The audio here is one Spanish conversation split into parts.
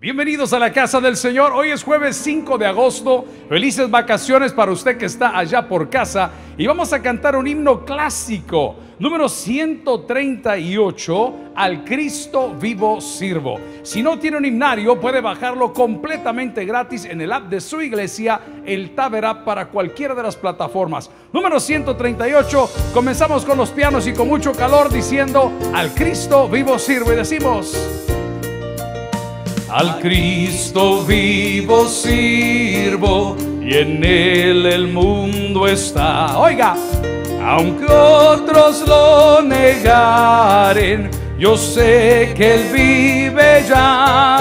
Bienvenidos a la casa del Señor. Hoy es jueves 5 de agosto. Felices vacaciones para usted que está allá por casa. Y vamos a cantar un himno clásico, número 138, Al Cristo vivo sirvo. Si no tiene un himnario, puede bajarlo completamente gratis en el app de su iglesia, el Taber App, para cualquiera de las plataformas. Número 138, comenzamos con los pianos y con mucho calor diciendo, Al Cristo vivo sirvo. Y decimos... Al Cristo vivo sirvo y en él el mundo está. Oiga, aunque otros lo negaren, yo sé que él vive ya.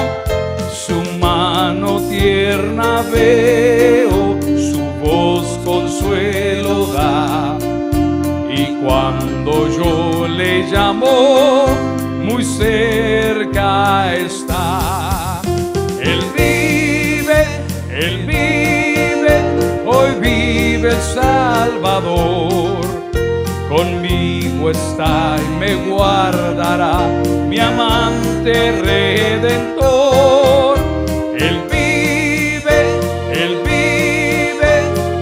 Su mano tierna veo, su voz consuelo da. Y cuando yo le llamo, muy cerca está. Salvador. Conmigo está y me guardará mi amante redentor. Él vive, Él vive,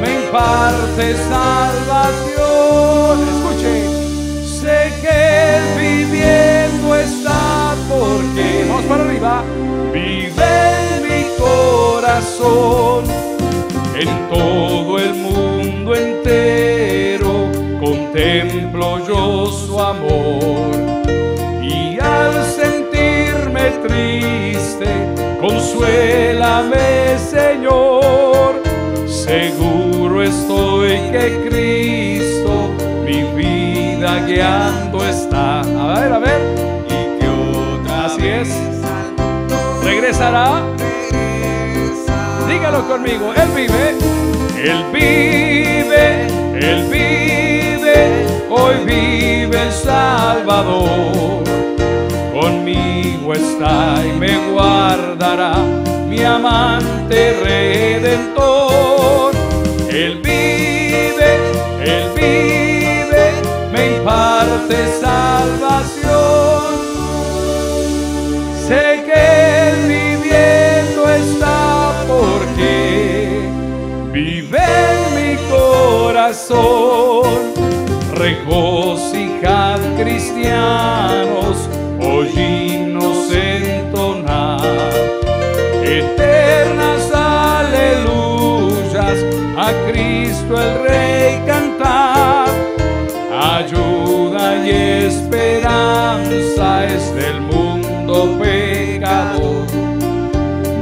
me imparte salvación. Escuche, sé que Él viviendo está porque, vamos para arriba, vive en todo el mundo entero contemplo yo su amor. Y al sentirme triste consuélame Señor. Seguro estoy que Cristo mi vida guiando está. A ver a ver. Y que otra así es. regresará conmigo, Él vive, Él vive, Él vive, hoy vive el Salvador. Conmigo está y me guardará mi amante corazón. Regocijad cristianos, hoy himnos entonar, eternas aleluyas a Cristo el Rey cantar. Ayuda y esperanza es del mundo pecador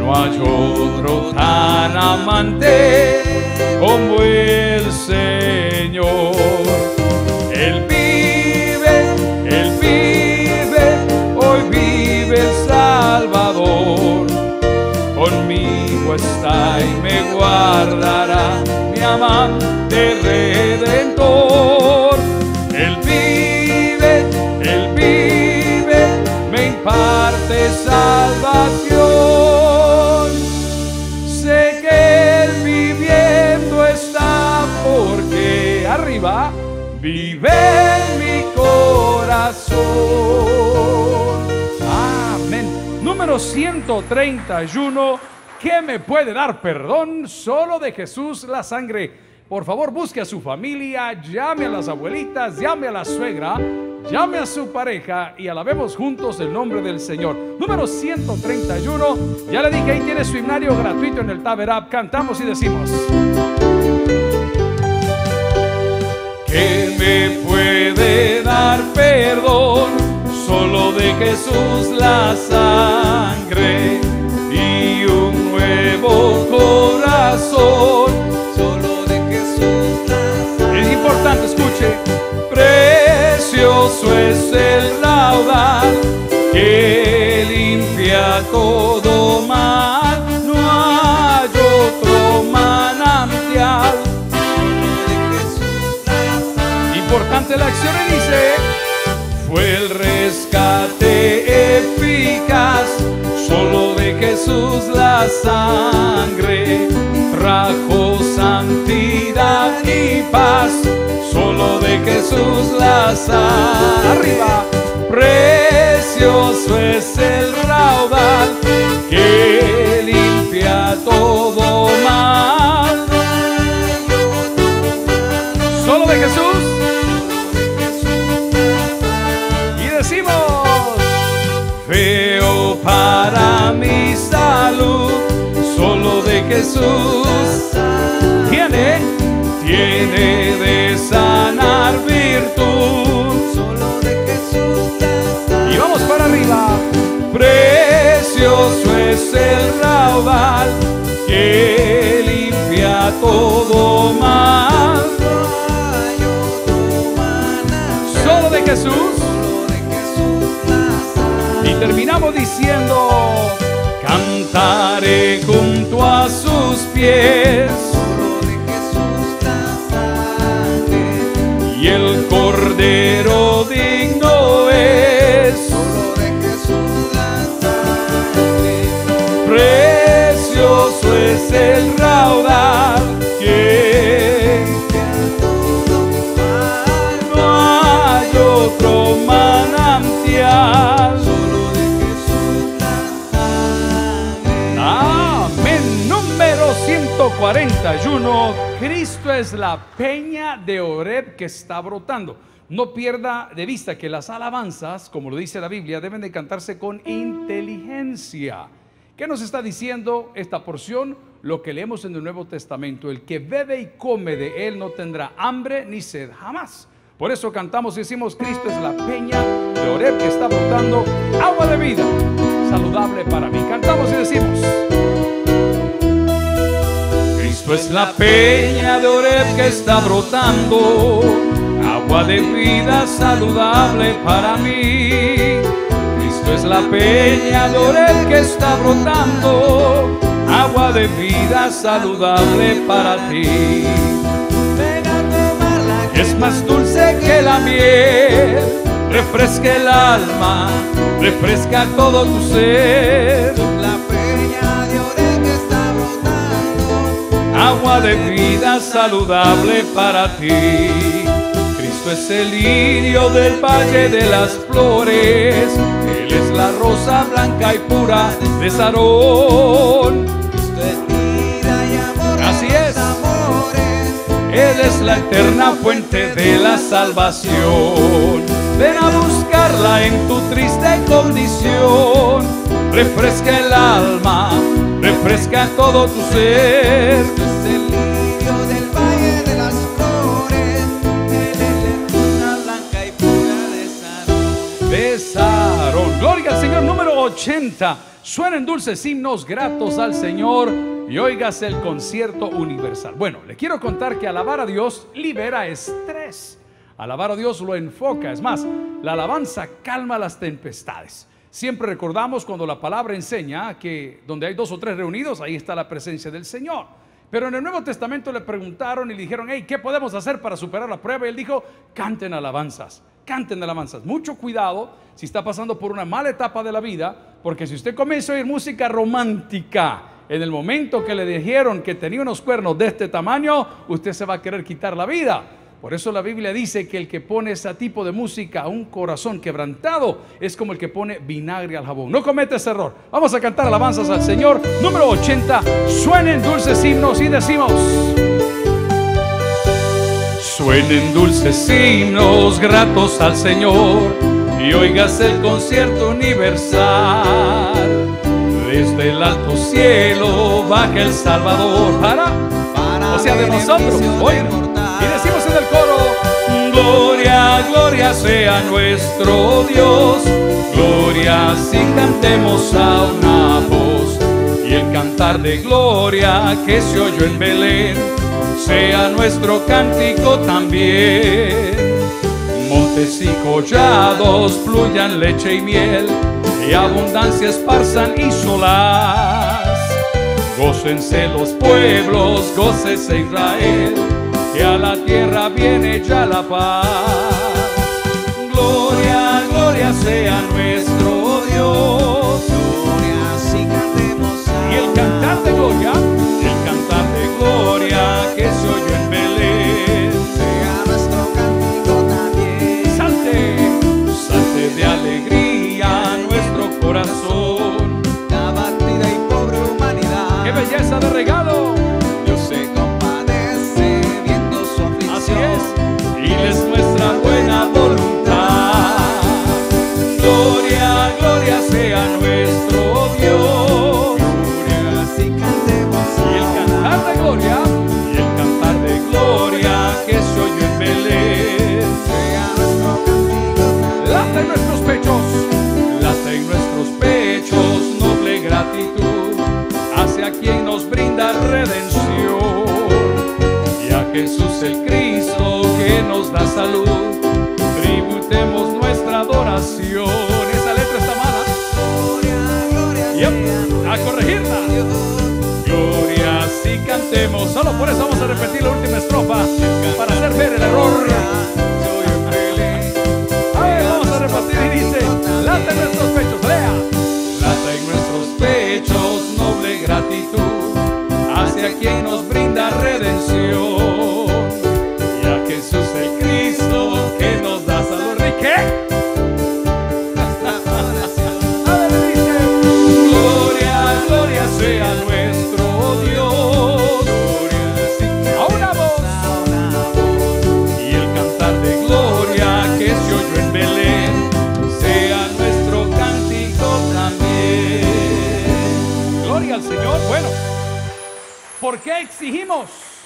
no hay otro tan amante como el Está y me guardará mi amante redentor. Él vive, Él vive, me imparte salvación. Sé que Él viviendo está porque arriba vive mi corazón. Amén. Número 131. ¿Qué me puede dar perdón? Solo de Jesús la sangre. Por favor, busque a su familia, llame a las abuelitas, llame a la suegra, llame a su pareja y alabemos juntos el nombre del Señor. Número 131. Ya le dije, ahí tiene su himnario gratuito en el Taber. Cantamos y decimos. ¿Qué me puede dar perdón? Solo de Jesús la sangre todo mal. No hay otro manantial. Importante la acción dice, fue el rescate eficaz, solo de Jesús la sangre, trajo santidad y paz, solo de Jesús la sangre. Arriba, precioso es el Jesús tiene, tiene de sanar virtud. Solo de Jesús la Y vamos para arriba. Precioso es el raudal que limpia todo mal. Solo de Jesús. Y terminamos diciendo, cantaré sus pies Solo de Jesús la sangre. y el cordero 141. Cristo es la peña de Oreb que está brotando. No pierda de vista que las alabanzas, como lo dice la Biblia, deben de cantarse con inteligencia. ¿Qué nos está diciendo esta porción? Lo que leemos en el Nuevo Testamento. El que bebe y come de él no tendrá hambre ni sed jamás. Por eso cantamos y decimos, Cristo es la peña de Oreb que está brotando agua de vida, saludable para mí. Cantamos y decimos, Cristo es la peña de Oreb que está brotando, agua de vida saludable para mí. Cristo es la peña de Oreb que está brotando, agua de vida saludable para ti. Es más dulce que la miel, refresca el alma, refresca todo tu ser. Agua de vida saludable para ti. Cristo es el lirio del valle de las flores, Él es la rosa blanca y pura de Sarón. Cristo es vida y amor. Así es. amores. Él es la eterna fuente de la salvación. Ven a buscarla en tu triste condición. Refresca el alma, refresca todo tu ser. Es el lirio del valle de las flores. Es la blanca y pura de Sarón. Besaron. Gloria al Señor número 80. Suenen dulces himnos gratos al Señor y oigas el concierto universal. Bueno, le quiero contar que alabar a Dios libera estrés. Alabar a Dios lo enfoca. Es más, la alabanza calma las tempestades. Siempre recordamos cuando la palabra enseña que donde hay dos o tres reunidos, ahí está la presencia del Señor. Pero en el Nuevo Testamento le preguntaron y le dijeron, hey, ¿qué podemos hacer para superar la prueba? Y él dijo, canten alabanzas, canten alabanzas. Mucho cuidado si está pasando por una mala etapa de la vida, porque si usted comienza a oír música romántica en el momento que le dijeron que tenía unos cuernos de este tamaño, usted se va a querer quitar la vida. Por eso la Biblia dice que el que pone ese tipo de música a un corazón quebrantado es como el que pone vinagre al jabón. No comete ese error. Vamos a cantar alabanzas al Señor. Número 80. Suenen dulces himnos y decimos. Suenen dulces himnos gratos al Señor y oigas el concierto universal. Desde el alto cielo baja el Salvador para Para o sea, de nosotros. beneficio Del coro, Gloria, gloria sea nuestro Dios. Gloria si cantemos a una voz. Y el cantar de gloria que se oyó en Belén, sea nuestro cántico también. Montes y collados fluyan leche y miel, y abundancia esparzan y solas. Gócense los pueblos, gócese Israel, que a la tierra viene ya la paz. Gloria, gloria sea nuestro Dios. Gloria, si cantemos Y el cantar de gloria, redención y a Jesús el Cristo que nos da salud. Tributemos nuestra adoración. Esa letra está mala. Gloria, gloria Yep, a corregirla. Gloria si cantemos. Solo por eso vamos a repetir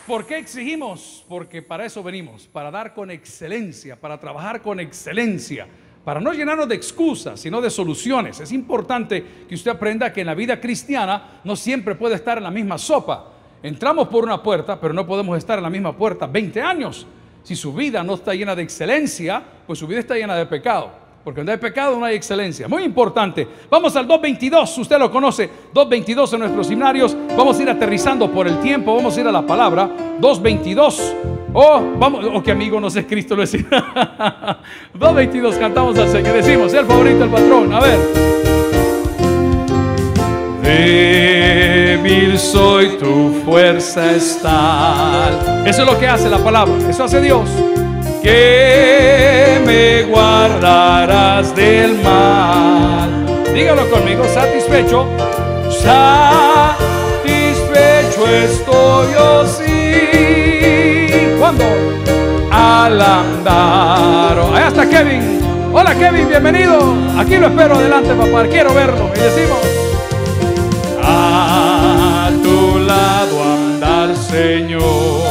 ¿Por qué exigimos? Porque para eso venimos, para dar con excelencia, para trabajar con excelencia, para no llenarnos de excusas, sino de soluciones. Es importante que usted aprenda que en la vida cristiana no siempre puede estar en la misma sopa. Entramos por una puerta, pero no podemos estar en la misma puerta 20 años. Si su vida no está llena de excelencia, pues su vida está llena de pecado. Porque donde hay pecado no hay excelencia. Muy importante. Vamos al 2.22. Usted lo conoce. 2.22 en nuestros seminarios. Vamos a ir aterrizando por el tiempo. Vamos a ir a la palabra. 2.22. Oh, vamos. Oh, que amigo no sé Cristo lo decía. 2.22 cantamos al Señor. Decimos, el favorito del patrón. A ver. Débil soy, tu fuerza es tal. Eso es lo que hace la palabra. Eso hace Dios. Que me guardarás del mal. Dígalo conmigo, satisfecho. Satisfecho estoy yo sí. ¿Cuándo? Al andar. Ahí está Kevin. Hola Kevin, bienvenido. Aquí lo espero adelante, papá. Quiero verlo. Y decimos. A tu lado andar, Señor.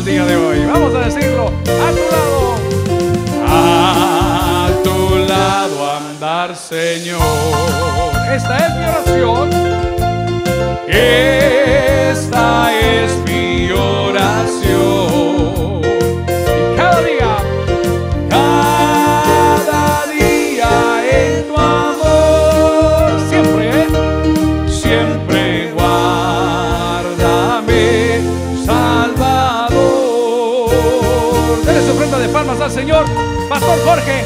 El día de hoy. Vamos a decirlo. A tu lado. A tu lado andar, Señor. Esta es mi oración. Esta Jorge.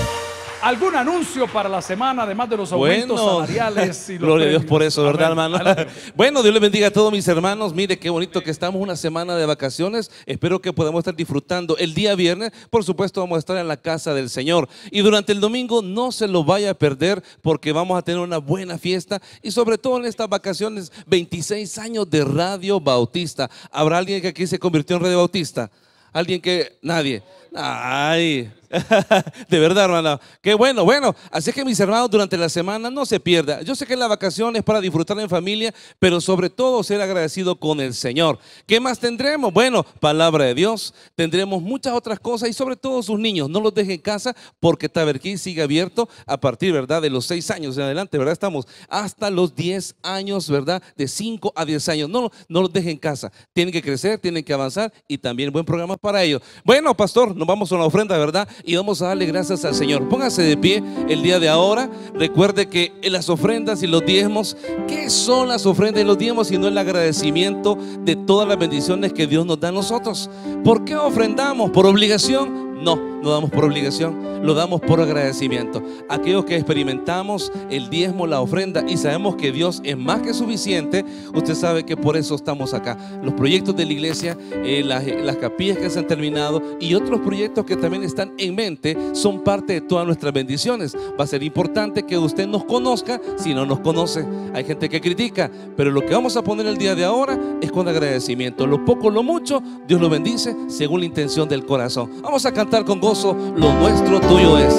¿Algún anuncio para la semana, además de los aumentos Bueno, salariales? y los gloria a Dios por eso, ¿verdad, hermano? Bueno, Dios les bendiga a todos mis hermanos. Mire qué bonito que estamos una semana de vacaciones. Espero que podamos estar disfrutando. El día viernes, por supuesto, vamos a estar en la casa del Señor. Y durante el domingo no se lo vaya a perder porque vamos a tener una buena fiesta. Y sobre todo en estas vacaciones, 26 años de Radio Bautista. ¿Habrá alguien que aquí se convirtió en Radio Bautista? ¿Alguien que... Nadie? Ay, de verdad, hermano. Qué bueno, bueno. Así que mis hermanos, durante la semana no se pierda. Yo sé que la vacación es para disfrutar en familia, pero sobre todo ser agradecido con el Señor. ¿Qué más tendremos? Bueno, palabra de Dios. Tendremos muchas otras cosas y sobre todo sus niños. No los dejen en casa porque Taberquí sigue abierto a partir, ¿verdad? De los 6 años en adelante, ¿verdad? Estamos hasta los 10 años, ¿verdad? De 5 a 10 años. No, no los dejen en casa. Tienen que crecer, tienen que avanzar y también buen programa para ellos. Bueno, pastor, vamos a una ofrenda, ¿verdad? Y vamos a darle gracias al Señor. Póngase de pie el día de ahora. Recuerde que las ofrendas y los diezmos, ¿qué son las ofrendas y los diezmos? Sino el agradecimiento de todas las bendiciones que Dios nos da a nosotros. ¿Por qué ofrendamos? ¿Por obligación? No, no damos por obligación, lo damos por agradecimiento. Aquellos que experimentamos el diezmo, la ofrenda y sabemos que Dios es más que suficiente, usted sabe que por eso estamos acá. Los proyectos de la iglesia, eh, las, las capillas que se han terminado y otros proyectos que también están en mente son parte de todas nuestras bendiciones. Va a ser importante que usted nos conozca si no nos conoce. Hay gente que critica, pero lo que vamos a poner el día de ahora es con agradecimiento. Lo poco, lo mucho, Dios lo bendice según la intención del corazón. Vamos a cantar con gozo, lo nuestro tuyo es.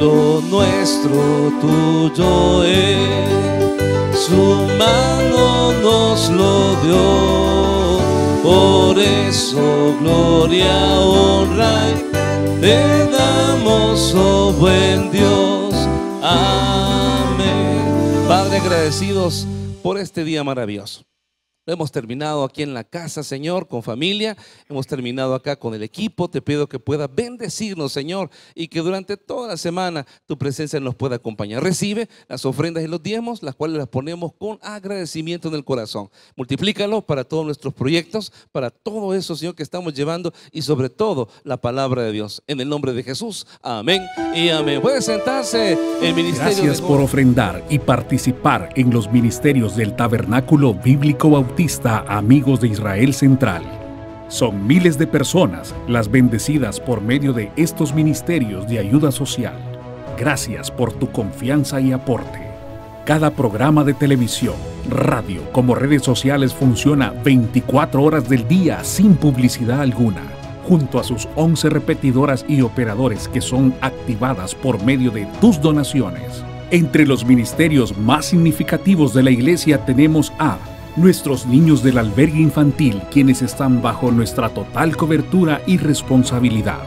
Lo nuestro tuyo es, su mano nos lo dio. Por eso gloria, honra, te damos, oh buen Dios. Amén. Padre, agradecidos por este día maravilloso. Hemos terminado aquí en la casa, Señor, con familia. Hemos terminado acá con el equipo. Te pido que pueda bendecirnos, Señor, y que durante toda la semana tu presencia nos pueda acompañar. Recibe las ofrendas y los diezmos, las cuales las ponemos con agradecimiento en el corazón. Multiplícalo para todos nuestros proyectos, para todo eso, Señor, que estamos llevando y sobre todo la palabra de Dios. En el nombre de Jesús. Amén y amén. Puede sentarse el ministerio. Gracias de por ofrendar y participar en los ministerios del Tabernáculo Bíblico Bautista Amigos de Israel Central. Son miles de personas las bendecidas por medio de estos ministerios de ayuda social. Gracias por tu confianza y aporte. Cada programa de televisión, radio como redes sociales funciona 24 horas del día sin publicidad alguna, junto a sus 11 repetidoras y operadores que son activadas por medio de tus donaciones. Entre los ministerios más significativos de la iglesia tenemos a nuestros niños del albergue infantil, quienes están bajo nuestra total cobertura y responsabilidad.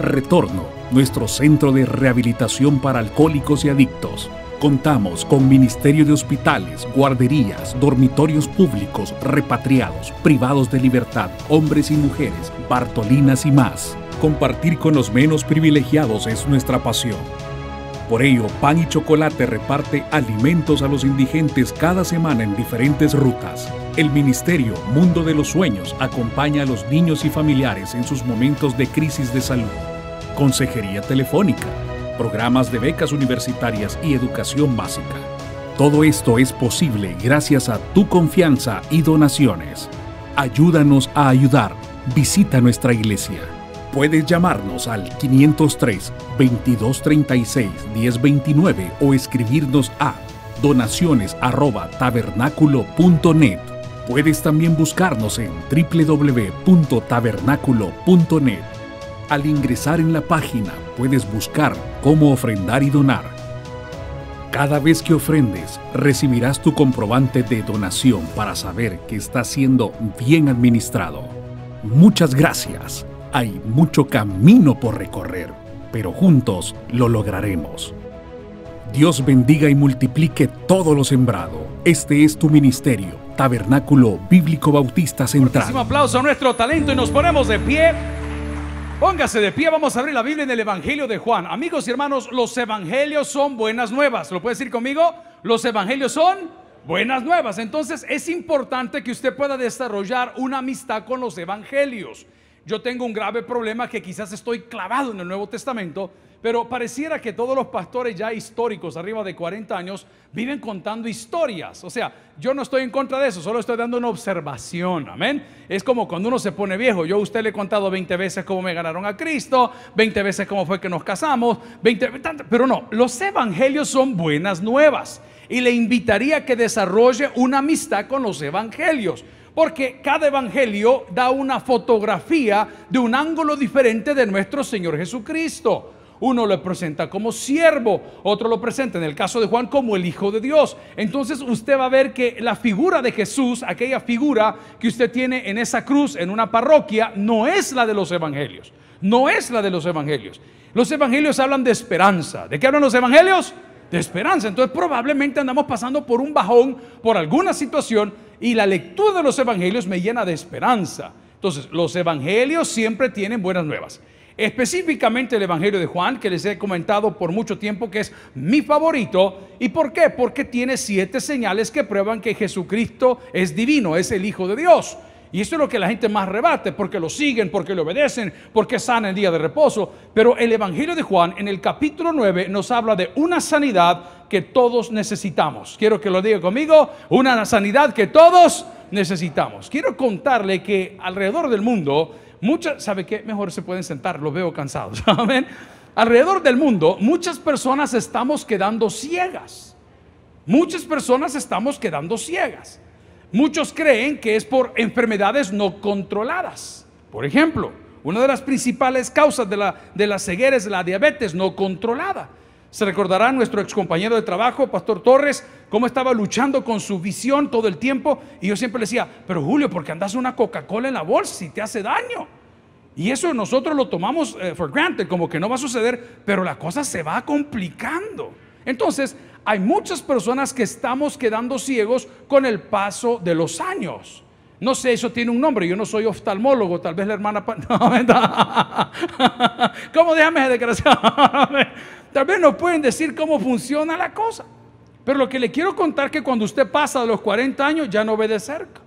Retorno, nuestro centro de rehabilitación para alcohólicos y adictos. Contamos con Ministerio de Hospitales, guarderías, dormitorios públicos, repatriados, privados de libertad, hombres y mujeres, Bartolinas y más. Compartir con los menos privilegiados es nuestra pasión. Por ello, Pan y Chocolate reparte alimentos a los indigentes cada semana en diferentes rutas. El Ministerio Mundo de los Sueños acompaña a los niños y familiares en sus momentos de crisis de salud. Consejería telefónica, programas de becas universitarias y educación básica. Todo esto es posible gracias a tu confianza y donaciones. Ayúdanos a ayudar. Visita nuestra iglesia. Puedes llamarnos al 503 2236 1029 o escribirnos a donaciones arroba tabernáculo.net. Puedes también buscarnos en www.tabernáculo.net. Al ingresar en la página puedes buscar cómo ofrendar y donar. Cada vez que ofrendes, recibirás tu comprobante de donación para saber que está siendo bien administrado. Muchas gracias. Hay mucho camino por recorrer, pero juntos lo lograremos. Dios bendiga y multiplique todo lo sembrado. Este es tu ministerio, Tabernáculo Bíblico Bautista Central. Un aplauso a nuestro talento y nos ponemos de pie. Póngase de pie, vamos a abrir la Biblia en el Evangelio de Juan. Amigos y hermanos, los evangelios son buenas nuevas. ¿Lo puede decir conmigo? Los evangelios son buenas nuevas. Entonces es importante que usted pueda desarrollar una amistad con los evangelios. Yo tengo un grave problema que quizás estoy clavado en el Nuevo Testamento, pero pareciera que todos los pastores ya históricos, arriba de 40 años, viven contando historias. O sea, yo no estoy en contra de eso, solo estoy dando una observación. Amén. Es como cuando uno se pone viejo. Yo a usted le he contado 20 veces cómo me ganaron a Cristo, 20 veces cómo fue que nos casamos, 20, pero no, los evangelios son buenas nuevas. Y le invitaría a que desarrolle una amistad con los evangelios. Porque cada evangelio da una fotografía de un ángulo diferente de nuestro Señor Jesucristo. Uno lo presenta como siervo, otro lo presenta en el caso de Juan como el Hijo de Dios. Entonces usted va a ver que la figura de Jesús, aquella figura que usted tiene en esa cruz, en una parroquia, no es la de los evangelios. No es la de los evangelios. Los evangelios hablan de esperanza. ¿De qué hablan los evangelios? De esperanza. Entonces probablemente andamos pasando por un bajón, por alguna situación y la lectura de los evangelios me llena de esperanza. Entonces, los evangelios siempre tienen buenas nuevas. Específicamente el Evangelio de Juan, que les he comentado por mucho tiempo que es mi favorito. ¿Y por qué? Porque tiene siete señales que prueban que Jesucristo es divino, es el Hijo de Dios. Y eso es lo que la gente más rebate, porque lo siguen, porque le obedecen, porque sana el día de reposo. Pero el Evangelio de Juan en el capítulo 9 nos habla de una sanidad que todos necesitamos. Quiero que lo diga conmigo, una sanidad que todos necesitamos. Quiero contarle que alrededor del mundo, muchas, ¿sabe qué? Mejor se pueden sentar, los veo cansados. Amén. Alrededor del mundo, muchas personas estamos quedando ciegas. Muchas personas estamos quedando ciegas. Muchos creen que es por enfermedades no controladas. Por ejemplo, una de las principales causas de la, de ceguera es la diabetes no controlada. Se recordará nuestro ex compañero de trabajo, Pastor Torres, cómo estaba luchando con su visión todo el tiempo. Y yo siempre le decía, pero Julio, ¿por qué andas una Coca-Cola en la bolsa si te hace daño? Y eso nosotros lo tomamos eh, for granted, como que no va a suceder, pero la cosa se va complicando. Entonces, hay muchas personas que estamos quedando ciegos con el paso de los años. No sé, eso tiene un nombre. Yo no soy oftalmólogo. Tal vez la hermana. No, ¿Cómo déjame desgraciado? Tal vez no pueden decir cómo funciona la cosa. Pero lo que le quiero contar es que cuando usted pasa de los 40 años ya no ve de cerca.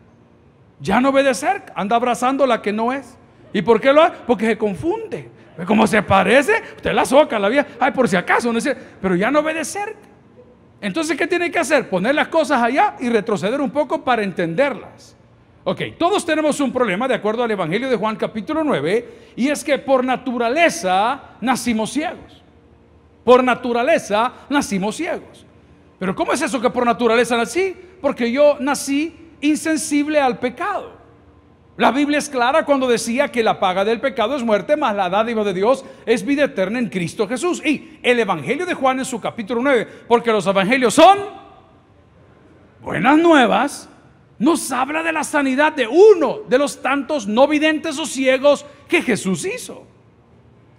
Ya no ve de cerca. Anda abrazando la que no es. ¿Y por qué lo hace? Porque se confunde. Como se parece, usted la soca, la vía. Ay, por si acaso, no. Pero ya no ve de cerca. Entonces, ¿qué tiene que hacer? Poner las cosas allá y retroceder un poco para entenderlas. Ok, todos tenemos un problema de acuerdo al Evangelio de Juan capítulo 9, y es que por naturaleza nacimos ciegos. Por naturaleza nacimos ciegos. Pero ¿cómo es eso que por naturaleza nací? Porque yo nací insensible al pecado. La Biblia es clara cuando decía que la paga del pecado es muerte, más la dádiva de Dios es vida eterna en Cristo Jesús. Y el Evangelio de Juan en su capítulo 9, porque los evangelios son buenas nuevas, nos habla de la sanidad de uno de los tantos no videntes o ciegos que Jesús hizo.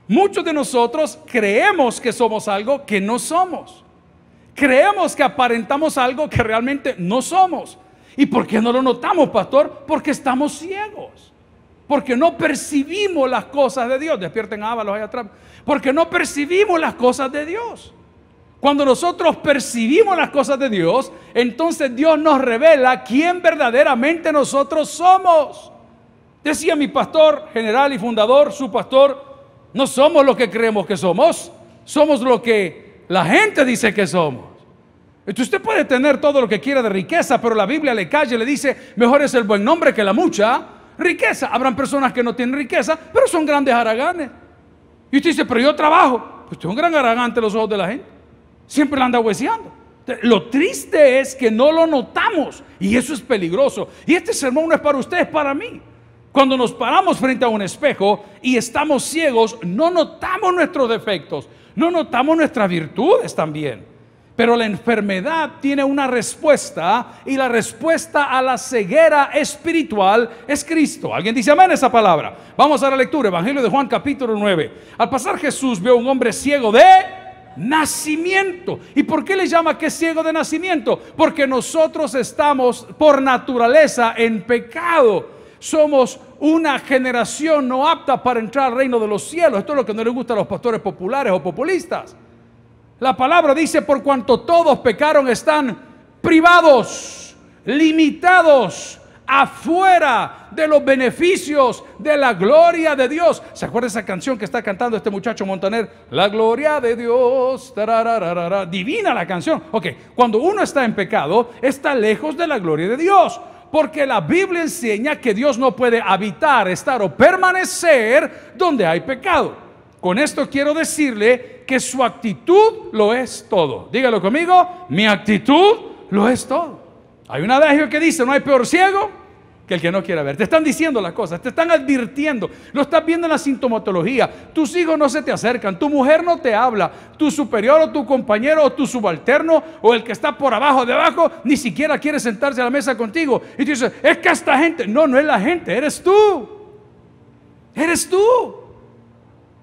Muchos de nosotros creemos que somos algo que no somos. Creemos que aparentamos algo que realmente no somos. ¿Y por qué no lo notamos, pastor? Porque estamos ciegos. Porque no percibimos las cosas de Dios. Despierten ábalos ahí atrás. Porque no percibimos las cosas de Dios. Cuando nosotros percibimos las cosas de Dios, entonces Dios nos revela quién verdaderamente nosotros somos. Decía mi pastor general y fundador, su pastor, no somos lo que creemos que somos, somos lo que la gente dice que somos. Usted puede tener todo lo que quiera de riqueza, pero la Biblia le calla y le dice, mejor es el buen nombre que la mucha riqueza. Habrán personas que no tienen riqueza, pero son grandes haraganes. Y usted dice, pero yo trabajo. Pues usted es un gran haragante los ojos de la gente. Siempre la anda hueseando. Lo triste es que no lo notamos y eso es peligroso. Y este sermón no es para usted, es para mí. Cuando nos paramos frente a un espejo y estamos ciegos, no notamos nuestros defectos, no notamos nuestras virtudes también. Pero la enfermedad tiene una respuesta y la respuesta a la ceguera espiritual es Cristo. ¿Alguien dice amén esa palabra? Vamos a la lectura, Evangelio de Juan capítulo 9. Al pasar Jesús vio a un hombre ciego de nacimiento. ¿Y por qué le llama que es ciego de nacimiento? Porque nosotros estamos por naturaleza en pecado. Somos una generación no apta para entrar al reino de los cielos. Esto es lo que no les gusta a los pastores populares o populistas. La palabra dice, por cuanto todos pecaron, están privados, limitados, afuera de los beneficios de la gloria de Dios. ¿Se acuerda esa canción que está cantando este muchacho Montaner? La gloria de Dios. Divina la canción. Ok, cuando uno está en pecado, está lejos de la gloria de Dios. Porque la Biblia enseña que Dios no puede habitar, estar o permanecer donde hay pecado. Con esto quiero decirle que su actitud lo es todo. Dígalo conmigo, mi actitud lo es todo. Hay un adagio que dice, no hay peor ciego que el que no quiera ver. Te están diciendo las cosas, te están advirtiendo. Lo estás viendo en la sintomatología. Tus hijos no se te acercan, tu mujer no te habla, tu superior o tu compañero o tu subalterno o el que está por abajo de abajo ni siquiera quiere sentarse a la mesa contigo. Y tú dices, es que esta gente, no, no es la gente, eres tú. Eres tú.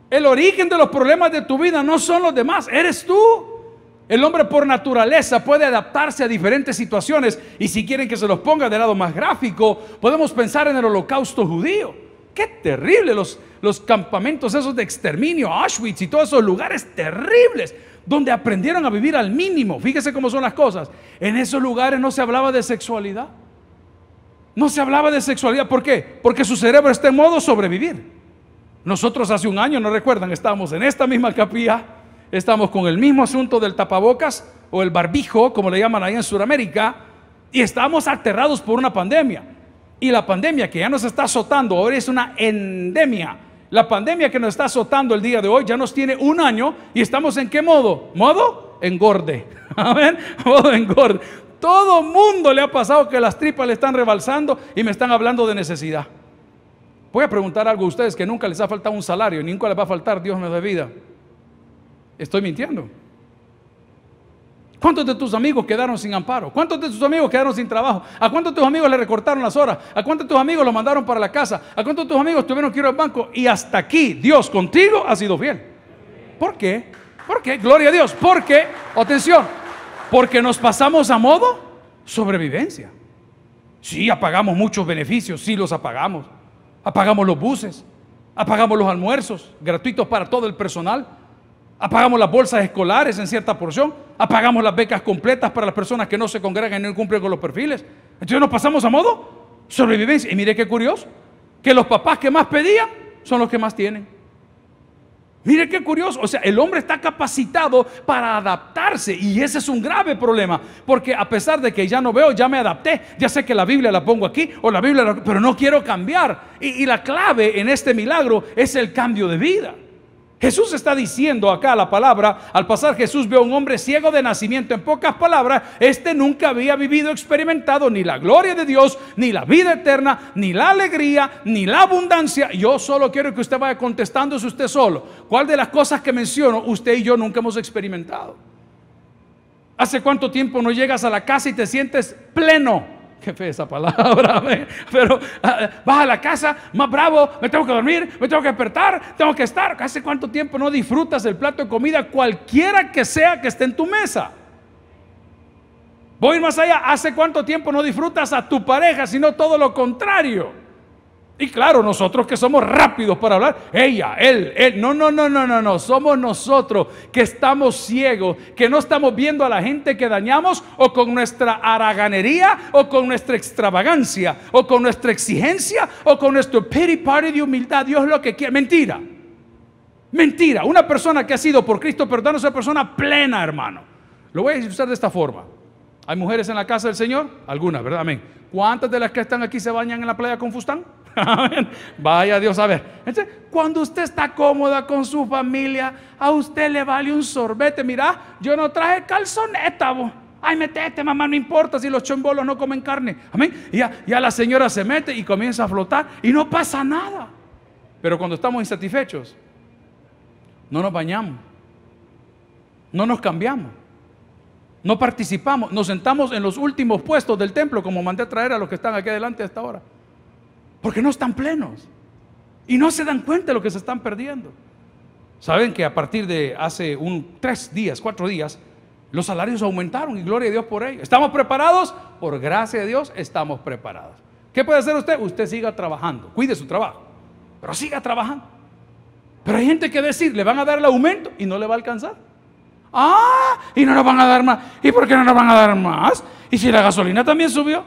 El origen de los problemas de tu vida no son los demás, eres tú. El hombre por naturaleza puede adaptarse a diferentes situaciones y si quieren que se los ponga de lado más gráfico, podemos pensar en el holocausto judío. Qué terrible los, los campamentos esos de exterminio, Auschwitz y todos esos lugares terribles donde aprendieron a vivir al mínimo. Fíjese cómo son las cosas. En esos lugares no se hablaba de sexualidad. No se hablaba de sexualidad. ¿Por qué? Porque su cerebro está en modo sobrevivir. Nosotros hace un año, ¿no recuerdan? Estábamos en esta misma capilla, estamos con el mismo asunto del tapabocas o el barbijo, como le llaman ahí en Sudamérica, y estábamos aterrados por una pandemia. Y la pandemia que ya nos está azotando ahora es una endemia. La pandemia que nos está azotando el día de hoy ya nos tiene un año y estamos en qué modo? ¿Modo? Engorde. Amén. Modo engorde. Todo mundo le ha pasado que las tripas le están rebalsando y me están hablando de necesidad. Voy a preguntar algo a ustedes que nunca les ha faltado un salario, nunca les va a faltar Dios me da vida. Estoy mintiendo. ¿Cuántos de tus amigos quedaron sin amparo? ¿Cuántos de tus amigos quedaron sin trabajo? ¿A cuántos de tus amigos le recortaron las horas? ¿A cuántos de tus amigos los mandaron para la casa? ¿A cuántos de tus amigos tuvieron que ir al banco? Y hasta aquí Dios contigo ha sido fiel. ¿Por qué? ¿Por qué? Gloria a Dios. Porque, atención, porque nos pasamos a modo sobrevivencia. Sí, apagamos muchos beneficios, sí los apagamos. Apagamos los buses, apagamos los almuerzos gratuitos para todo el personal, apagamos las bolsas escolares en cierta porción, apagamos las becas completas para las personas que no se congregan y no cumplen con los perfiles. Entonces nos pasamos a modo sobrevivencia. Y mire qué curioso, que los papás que más pedían son los que más tienen. Mire qué curioso, o sea, el hombre está capacitado para adaptarse y ese es un grave problema, porque a pesar de que ya no veo, ya me adapté, ya sé que la Biblia la pongo aquí o la Biblia, la- pero no quiero cambiar. Y, y la clave en este milagro es el cambio de vida. Jesús está diciendo acá la palabra, al pasar Jesús vio a un hombre ciego de nacimiento, en pocas palabras, este nunca había vivido, experimentado ni la gloria de Dios, ni la vida eterna, ni la alegría, ni la abundancia. Yo solo quiero que usted vaya contestándose usted solo. ¿Cuál de las cosas que menciono usted y yo nunca hemos experimentado? ¿Hace cuánto tiempo no llegas a la casa y te sientes pleno? Qué fe esa palabra, pero ah, vas a la casa más bravo, me tengo que dormir, me tengo que despertar, tengo que estar. ¿Hace cuánto tiempo no disfrutas el plato de comida cualquiera que sea que esté en tu mesa? Voy más allá, ¿hace cuánto tiempo no disfrutas a tu pareja, sino todo lo contrario? Y claro, nosotros que somos rápidos para hablar, ella, él, él, no, no, no, no, no, no, somos nosotros que estamos ciegos, que no estamos viendo a la gente que dañamos o con nuestra haraganería o con nuestra extravagancia o con nuestra exigencia o con nuestro pity party de humildad. Dios lo que quiere, mentira. Mentira, una persona que ha sido por Cristo perdonado es una persona plena, hermano. Lo voy a usar de esta forma. ¿Hay mujeres en la casa del Señor? Algunas, ¿verdad? Amén. ¿Cuántas de las que están aquí se bañan en la playa con Fustán? Vaya Dios a ver. Cuando usted está cómoda con su familia, a usted le vale un sorbete. Mira, yo no traje calzoneta. Ay, metete, mamá, no importa si los chombolos no comen carne. Amén. Y ya, la señora se mete y comienza a flotar y no pasa nada. Pero cuando estamos insatisfechos, no nos bañamos, no nos cambiamos, no participamos, nos sentamos en los últimos puestos del templo, como mandé a traer a los que están aquí adelante a esta hora, porque no están plenos y no se dan cuenta de lo que se están perdiendo. Saben que a partir de hace un tres días, cuatro días, los salarios aumentaron y gloria a Dios por ello. ¿Estamos preparados? Por gracia de Dios estamos preparados. ¿Qué puede hacer usted? Usted siga trabajando, cuide su trabajo, pero siga trabajando. Pero hay gente que decir, le van a dar el aumento y no le va a alcanzar. Ah, y no nos van a dar más. ¿Y por qué no nos van a dar más? ¿Y si la gasolina también subió?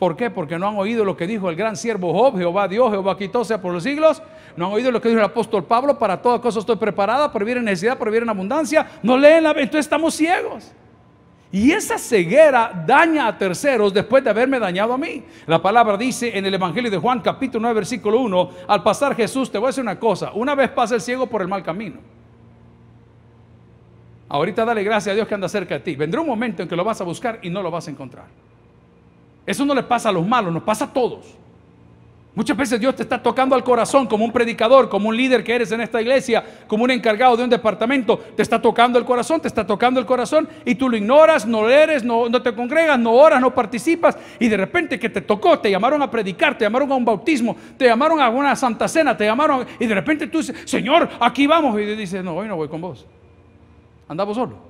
¿Por qué? Porque no han oído lo que dijo el gran siervo Job, Jehová Dios, Jehová quitó sea por los siglos. No han oído lo que dijo el apóstol Pablo, para todas cosas estoy preparada, para vivir en necesidad, para vivir en abundancia. No leen la entonces estamos ciegos. Y esa ceguera daña a terceros después de haberme dañado a mí. La palabra dice en el Evangelio de Juan capítulo 9 versículo 1, al pasar Jesús, te voy a decir una cosa, una vez pasa el ciego por el mal camino. Ahorita dale gracias a Dios que anda cerca de ti. Vendrá un momento en que lo vas a buscar y no lo vas a encontrar. Eso no le pasa a los malos, nos pasa a todos. Muchas veces Dios te está tocando al corazón como un predicador, como un líder que eres en esta iglesia, como un encargado de un departamento. Te está tocando el corazón, te está tocando el corazón y tú lo ignoras, no eres, no, no te congregas, no oras, no participas. Y de repente que te tocó, te llamaron a predicar, te llamaron a un bautismo, te llamaron a una santa cena, te llamaron y de repente tú dices, Señor, aquí vamos. Y dices, no, hoy no voy con vos. Andamos solo.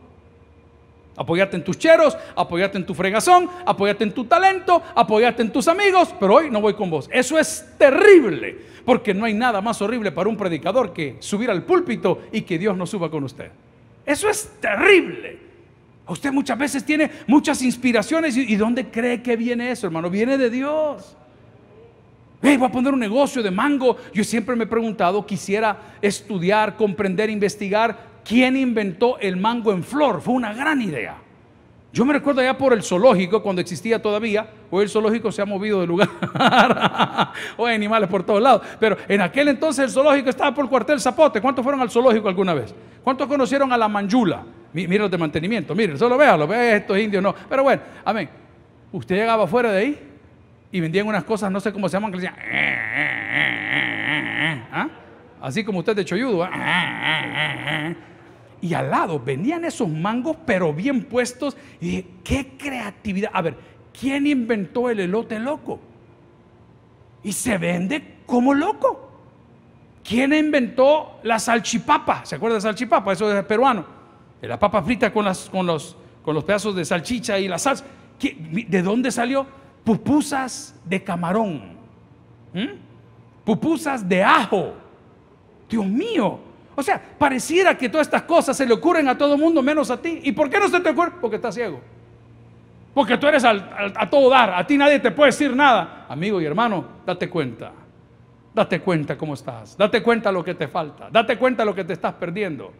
Apoyarte en tus cheros, apoyarte en tu fregazón, apoyarte en tu talento, apoyarte en tus amigos, pero hoy no voy con vos. Eso es terrible, porque no hay nada más horrible para un predicador que subir al púlpito y que Dios no suba con usted. Eso es terrible. Usted muchas veces tiene muchas inspiraciones. ¿Y, dónde cree que viene eso, hermano? Viene de Dios. Hey, voy a poner un negocio de mango. Yo siempre me he preguntado, quisiera estudiar, comprender, investigar quién inventó el mango en flor. Fue una gran idea. Yo me recuerdo allá por el zoológico, cuando existía todavía, hoy el zoológico se ha movido de lugar, hoy hay animales por todos lados, pero en aquel entonces el zoológico estaba por el cuartel Zapote. ¿Cuántos fueron al zoológico alguna vez? ¿Cuántos conocieron a la manjula? Mi- Miren los de mantenimiento, miren, solo véanlo, ve estos indios, no. Pero bueno, amén. Usted llegaba fuera de ahí y vendían unas cosas, no sé cómo se llaman, que decían, ¿ah? así como usted de choyudo. ¿ah? Y al lado venían esos mangos, pero bien puestos. Y dije, qué creatividad. A ver, ¿quién inventó el elote loco? Y se vende como loco. ¿Quién inventó la salchipapa? ¿Se acuerda de salchipapa? Eso es peruano. La papa frita con, con, los, con los pedazos de salchicha y la salsa. ¿Qué- ¿De dónde salió? Pupusas de camarón. ¿Mm? Pupusas de ajo. Dios mío. O sea, pareciera que todas estas cosas se le ocurren a todo mundo menos a ti. ¿Y por qué no se te ocurre? Porque estás ciego. Porque tú eres a todo dar. A ti nadie te puede decir nada. Amigo y hermano, date cuenta. Date cuenta cómo estás. Date cuenta lo que te falta. Date cuenta lo que te estás perdiendo.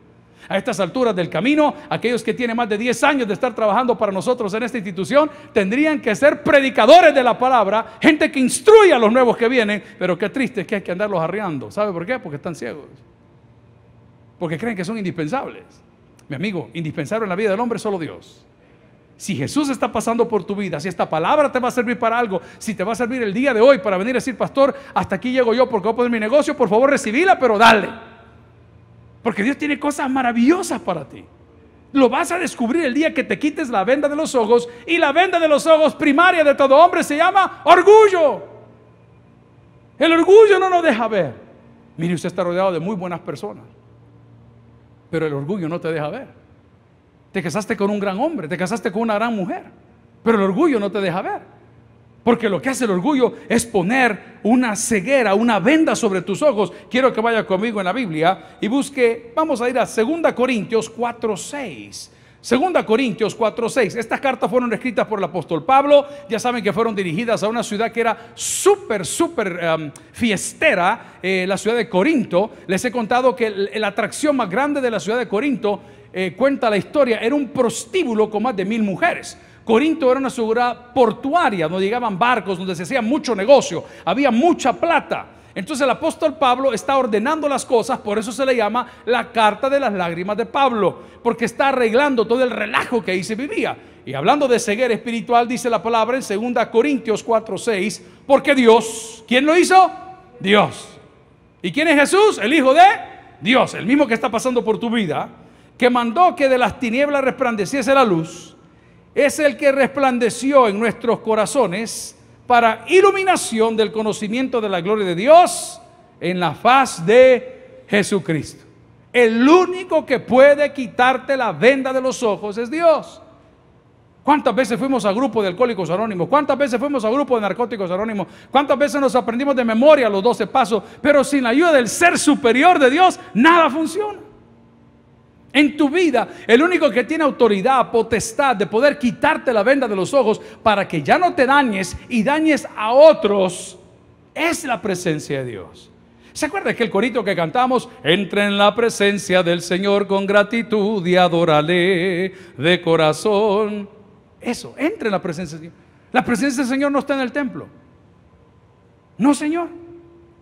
A estas alturas del camino, aquellos que tienen más de 10 años de estar trabajando para nosotros en esta institución, tendrían que ser predicadores de la palabra, gente que instruye a los nuevos que vienen, pero qué triste es que hay que andarlos arreando. ¿Sabe por qué? Porque están ciegos. Porque creen que son indispensables. Mi amigo, indispensable en la vida del hombre es solo Dios. Si Jesús está pasando por tu vida, si esta palabra te va a servir para algo, si te va a servir el día de hoy para venir a decir, pastor, hasta aquí llego yo porque voy a poner mi negocio, por favor recibíla, pero dale. Porque Dios tiene cosas maravillosas para ti. Lo vas a descubrir el día que te quites la venda de los ojos y la venda de los ojos primaria de todo hombre se llama orgullo. El orgullo no nos deja ver. Mire, usted está rodeado de muy buenas personas, pero el orgullo no te deja ver. Te casaste con un gran hombre, te casaste con una gran mujer, pero el orgullo no te deja ver. Porque lo que hace el orgullo es poner una ceguera, una venda sobre tus ojos. Quiero que vaya conmigo en la Biblia y busque, vamos a ir a 2 Corintios 4:6. 2 Corintios 4:6. Estas cartas fueron escritas por el apóstol Pablo. Ya saben que fueron dirigidas a una ciudad que era súper, súper um, fiestera, eh, la ciudad de Corinto. Les he contado que la atracción más grande de la ciudad de Corinto, eh, cuenta la historia, era un prostíbulo con más de mil mujeres. Corinto era una ciudad portuaria, donde llegaban barcos, donde se hacía mucho negocio, había mucha plata. Entonces el apóstol Pablo está ordenando las cosas, por eso se le llama la carta de las lágrimas de Pablo, porque está arreglando todo el relajo que ahí se vivía. Y hablando de ceguera espiritual, dice la palabra en 2 Corintios 4:6, porque Dios, ¿quién lo hizo? Dios. ¿Y quién es Jesús? El Hijo de Dios, el mismo que está pasando por tu vida, que mandó que de las tinieblas resplandeciese la luz, es el que resplandeció en nuestros corazones para iluminación del conocimiento de la gloria de Dios en la faz de Jesucristo. El único que puede quitarte la venda de los ojos es Dios. ¿Cuántas veces fuimos a grupo de alcohólicos anónimos? ¿Cuántas veces fuimos a grupo de narcóticos anónimos? ¿Cuántas veces nos aprendimos de memoria los 12 pasos? Pero sin la ayuda del ser superior de Dios, nada funciona. En tu vida, el único que tiene autoridad, potestad de poder quitarte la venda de los ojos para que ya no te dañes y dañes a otros, es la presencia de Dios. ¿Se acuerda que el corito que cantamos? Entra en la presencia del Señor con gratitud y adórale de corazón. Eso, entra en la presencia del Señor. La presencia del Señor no está en el templo. No, Señor.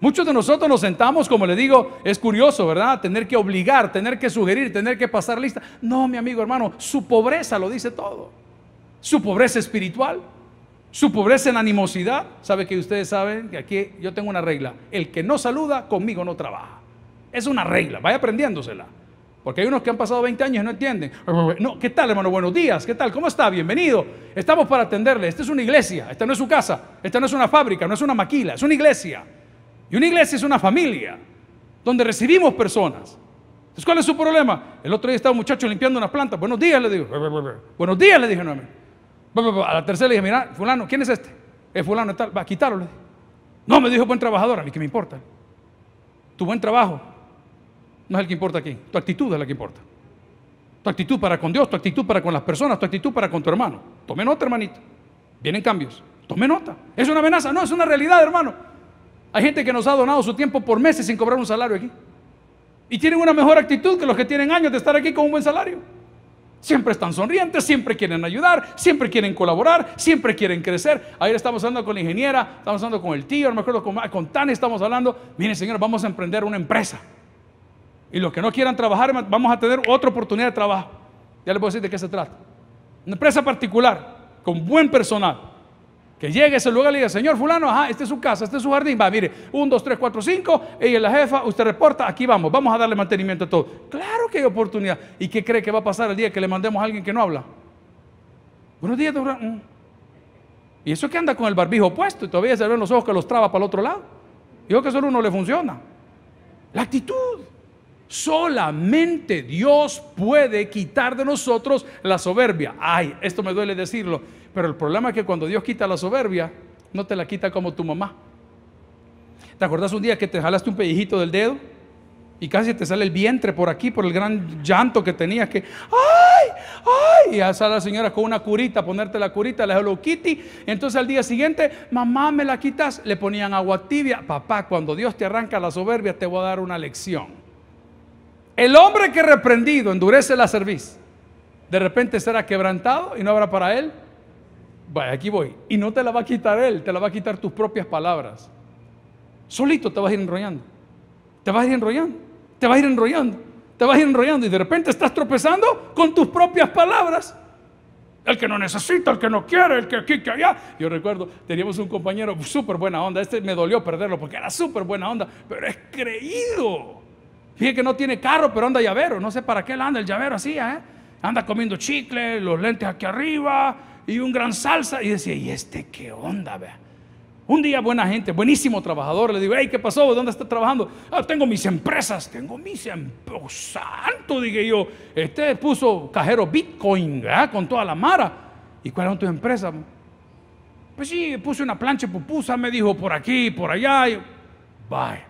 Muchos de nosotros nos sentamos, como le digo, es curioso, ¿verdad? Tener que obligar, tener que sugerir, tener que pasar lista. No, mi amigo hermano, su pobreza lo dice todo. Su pobreza espiritual, su pobreza en animosidad. ¿Sabe que ustedes saben que aquí yo tengo una regla? El que no saluda, conmigo no trabaja. Es una regla, vaya aprendiéndosela. Porque hay unos que han pasado 20 años y no entienden. No, ¿qué tal, hermano? Buenos días, ¿qué tal? ¿Cómo está? Bienvenido. Estamos para atenderle. Esta es una iglesia, esta no es su casa, esta no es una fábrica, no es una maquila, es una iglesia. Y una iglesia es una familia donde recibimos personas. Entonces, ¿cuál es su problema? El otro día estaba un muchacho limpiando una planta. Buenos días, le digo. Buenos días, le dije nuevamente. A la tercera le dije, mira, fulano, ¿quién es este? Es fulano tal, va a quitarlo. le dije. No, me dijo buen trabajador, a mí qué me importa. Tu buen trabajo no es el que importa aquí, tu actitud es la que importa. Tu actitud para con Dios, tu actitud para con las personas, tu actitud para con tu hermano. Tome nota, hermanito. Vienen cambios. Tome nota. ¿Es una amenaza? No, es una realidad, hermano. Hay gente que nos ha donado su tiempo por meses sin cobrar un salario aquí. Y tienen una mejor actitud que los que tienen años de estar aquí con un buen salario. Siempre están sonrientes, siempre quieren ayudar, siempre quieren colaborar, siempre quieren crecer. Ayer estamos hablando con la ingeniera, estamos hablando con el tío, no me acuerdo con, con Tani, estamos hablando. Miren, señor, vamos a emprender una empresa. Y los que no quieran trabajar, vamos a tener otra oportunidad de trabajo. Ya les a decir de qué se trata. Una empresa particular, con buen personal. Que llegue ese lugar y le diga, señor fulano, ajá, este es su casa, este es su jardín. Va, mire, un, dos, tres, cuatro, cinco, ella es la jefa, usted reporta, aquí vamos, vamos a darle mantenimiento a todo. Claro que hay oportunidad. ¿Y qué cree que va a pasar el día que le mandemos a alguien que no habla? Buenos días, doctora. Mm. Y eso que anda con el barbijo puesto y todavía se ven los ojos que los traba para el otro lado. Digo que solo uno le funciona. La actitud. Solamente Dios puede quitar de nosotros la soberbia. Ay, esto me duele decirlo, pero el problema es que cuando Dios quita la soberbia, no te la quita como tu mamá. ¿Te acuerdas un día que te jalaste un pellejito del dedo? Y casi te sale el vientre por aquí, por el gran llanto que tenías que, ¡ay! ¡ay! Y sale la señora con una curita, ponerte la curita, la Hello Kitty. Entonces al día siguiente, mamá, ¿me la quitas? Le ponían agua tibia. Papá, cuando Dios te arranca la soberbia, te voy a dar una lección. El hombre que reprendido endurece la cerviz, de repente será quebrantado y no habrá para él. Vaya, aquí voy. Y no te la va a quitar él, te la va a quitar tus propias palabras. Solito te vas a ir enrollando. Te vas a ir enrollando. Te vas a ir enrollando. Te vas a ir enrollando y de repente estás tropezando con tus propias palabras. El que no necesita, el que no quiere, el que aquí, que allá. Yo recuerdo, teníamos un compañero súper buena onda. Este me dolió perderlo porque era súper buena onda, pero es creído. Fíjate que no tiene carro, pero anda llavero. No sé para qué él anda el llavero así, ¿eh? Anda comiendo chicle, los lentes aquí arriba y un gran salsa. Y decía, ¿y este qué onda, vea? Un día buena gente, buenísimo trabajador, le digo, hey, ¿qué pasó? ¿Dónde está trabajando? Ah, tengo mis empresas, tengo mis empresas. Oh, santo, dije yo. Este puso cajero Bitcoin. Con toda la mara. ¿Y cuáles son tus empresas? Pues sí, puse una plancha pupusa, me dijo, por aquí, por allá. Y, bye.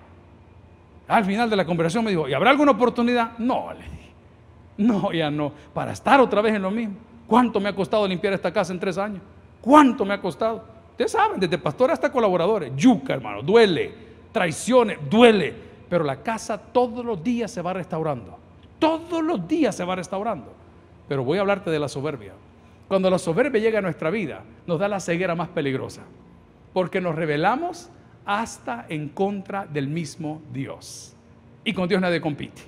Al final de la conversación me dijo, ¿y habrá alguna oportunidad? No, le dije. No, ya no. Para estar otra vez en lo mismo. ¿Cuánto me ha costado limpiar esta casa en tres años? ¿Cuánto me ha costado? Ustedes saben, desde pastor hasta colaboradores. Yuca, hermano, duele. Traiciones, duele. Pero la casa todos los días se va restaurando. Todos los días se va restaurando. Pero voy a hablarte de la soberbia. Cuando la soberbia llega a nuestra vida, nos da la ceguera más peligrosa. Porque nos revelamos hasta en contra del mismo Dios. Y con Dios nadie compite.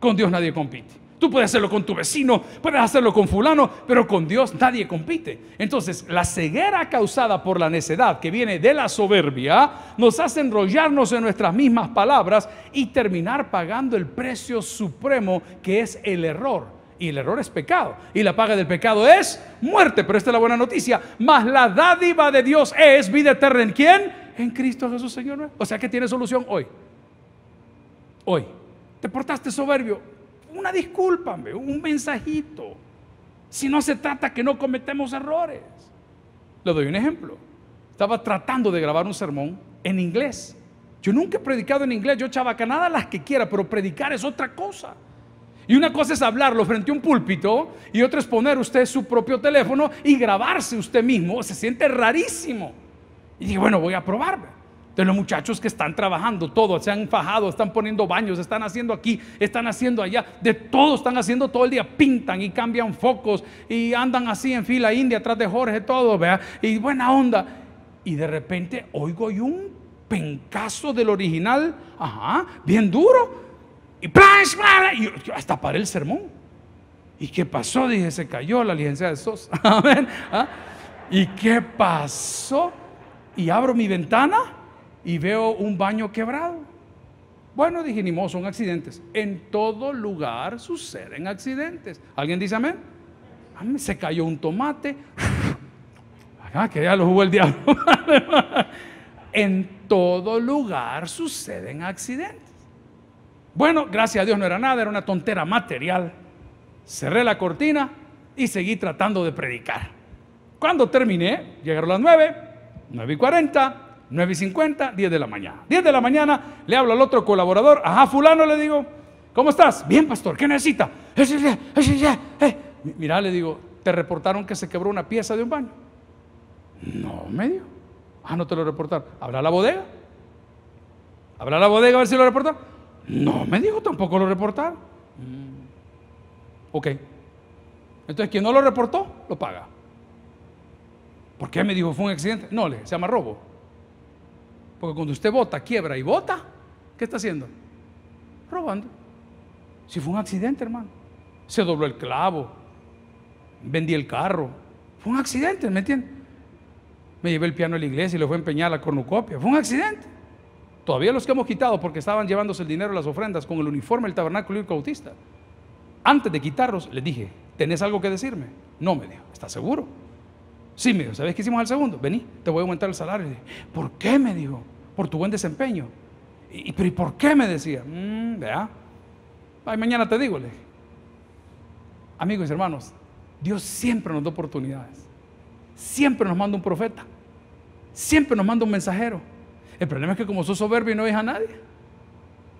Con Dios nadie compite. Tú puedes hacerlo con tu vecino, puedes hacerlo con fulano, pero con Dios nadie compite. Entonces, la ceguera causada por la necedad que viene de la soberbia nos hace enrollarnos en nuestras mismas palabras y terminar pagando el precio supremo que es el error. Y el error es pecado. Y la paga del pecado es muerte. Pero esta es la buena noticia. Mas la dádiva de Dios es vida eterna. ¿En quién? en Cristo Jesús, Señor. O sea que tiene solución hoy. Hoy. Te portaste soberbio. Una disculpa, un mensajito. Si no se trata que no cometemos errores. Le doy un ejemplo. Estaba tratando de grabar un sermón en inglés. Yo nunca he predicado en inglés, yo nada las que quiera, pero predicar es otra cosa. Y una cosa es hablarlo frente a un púlpito y otra es poner usted su propio teléfono y grabarse usted mismo. Se siente rarísimo. Y dije, bueno, voy a probar. De los muchachos que están trabajando, todos se han fajado, están poniendo baños, están haciendo aquí, están haciendo allá, de todo están haciendo todo el día, pintan y cambian focos y andan así en fila india atrás de Jorge, todo, vea, y buena onda. Y de repente oigo yo un pencazo del original, ajá, bien duro, y, y hasta paré el sermón. ¿Y qué pasó? Dije, se cayó la licencia de SOS. Amén. ¿Ah? ¿Y qué pasó? y abro mi ventana y veo un baño quebrado. Bueno, dije, ni modo, son accidentes. En todo lugar suceden accidentes. ¿Alguien dice amén? Se cayó un tomate. Ah, que ya lo el diablo. en todo lugar suceden accidentes. Bueno, gracias a Dios no era nada, era una tontera material. Cerré la cortina y seguí tratando de predicar. Cuando terminé, llegaron las nueve, 9 y 40, 9 y 50, 10 de la mañana. 10 de la mañana le hablo al otro colaborador, ajá, fulano le digo, ¿cómo estás? Bien, pastor, ¿qué necesita? ese ya, ese ya, eh". Mi- Mira, le digo, ¿te reportaron que se quebró una pieza de un baño? No, me dijo. Ah, no te lo reportaron. ¿Habrá la bodega? ¿Habrá la bodega a ver si lo reportaron? No, me dijo, tampoco lo reportaron. Ok. Entonces, quien no lo reportó, lo paga. ¿Por qué me dijo fue un accidente? No, le se llama robo. Porque cuando usted vota, quiebra y vota, ¿qué está haciendo? Robando. Si fue un accidente, hermano. Se dobló el clavo. Vendí el carro. Fue un accidente, ¿me entiende? Me llevé el piano a la iglesia y le fue a empeñar la cornucopia. Fue un accidente. Todavía los que hemos quitado porque estaban llevándose el dinero de las ofrendas con el uniforme del tabernáculo bíblico bautista. Antes de quitarlos, les dije, ¿tenés algo que decirme? No, me dijo, ¿estás seguro? Sí, me dijo, ¿sabes qué hicimos al segundo? Vení, te voy a aumentar el salario. ¿Por qué? Me dijo, por tu buen desempeño. ¿Y, pero ¿y por qué? Me decía, "Mm, vea, ay, mañana te digo, le dije. Amigos y hermanos, Dios siempre nos da oportunidades. Siempre nos manda un profeta. Siempre nos manda un mensajero. El problema es que como sos soberbio y no ves a nadie.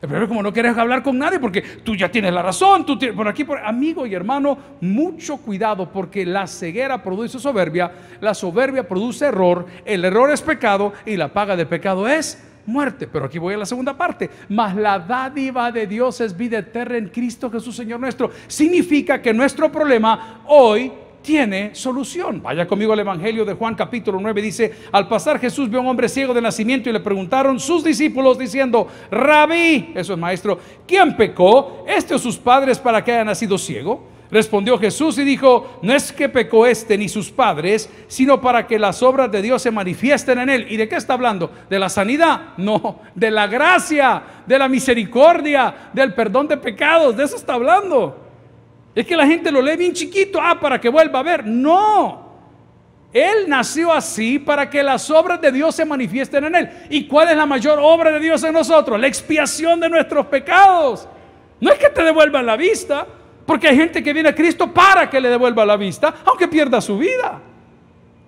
El como no quieres hablar con nadie porque tú ya tienes la razón, tú tienes, por aquí, por amigo y hermano, mucho cuidado porque la ceguera produce soberbia, la soberbia produce error, el error es pecado y la paga del pecado es muerte. Pero aquí voy a la segunda parte. Mas la dádiva de Dios es vida eterna en Cristo Jesús Señor nuestro. Significa que nuestro problema hoy tiene solución. Vaya conmigo al Evangelio de Juan capítulo 9. Dice, al pasar Jesús vio a un hombre ciego de nacimiento y le preguntaron sus discípulos diciendo, rabí, eso es maestro, ¿quién pecó? ¿Este o sus padres para que haya nacido ciego? Respondió Jesús y dijo, no es que pecó este ni sus padres, sino para que las obras de Dios se manifiesten en él. ¿Y de qué está hablando? ¿De la sanidad? No, de la gracia, de la misericordia, del perdón de pecados, de eso está hablando. Es que la gente lo lee bien chiquito, ah, para que vuelva a ver. No. Él nació así para que las obras de Dios se manifiesten en él. ¿Y cuál es la mayor obra de Dios en nosotros? La expiación de nuestros pecados. No es que te devuelvan la vista, porque hay gente que viene a Cristo para que le devuelva la vista, aunque pierda su vida.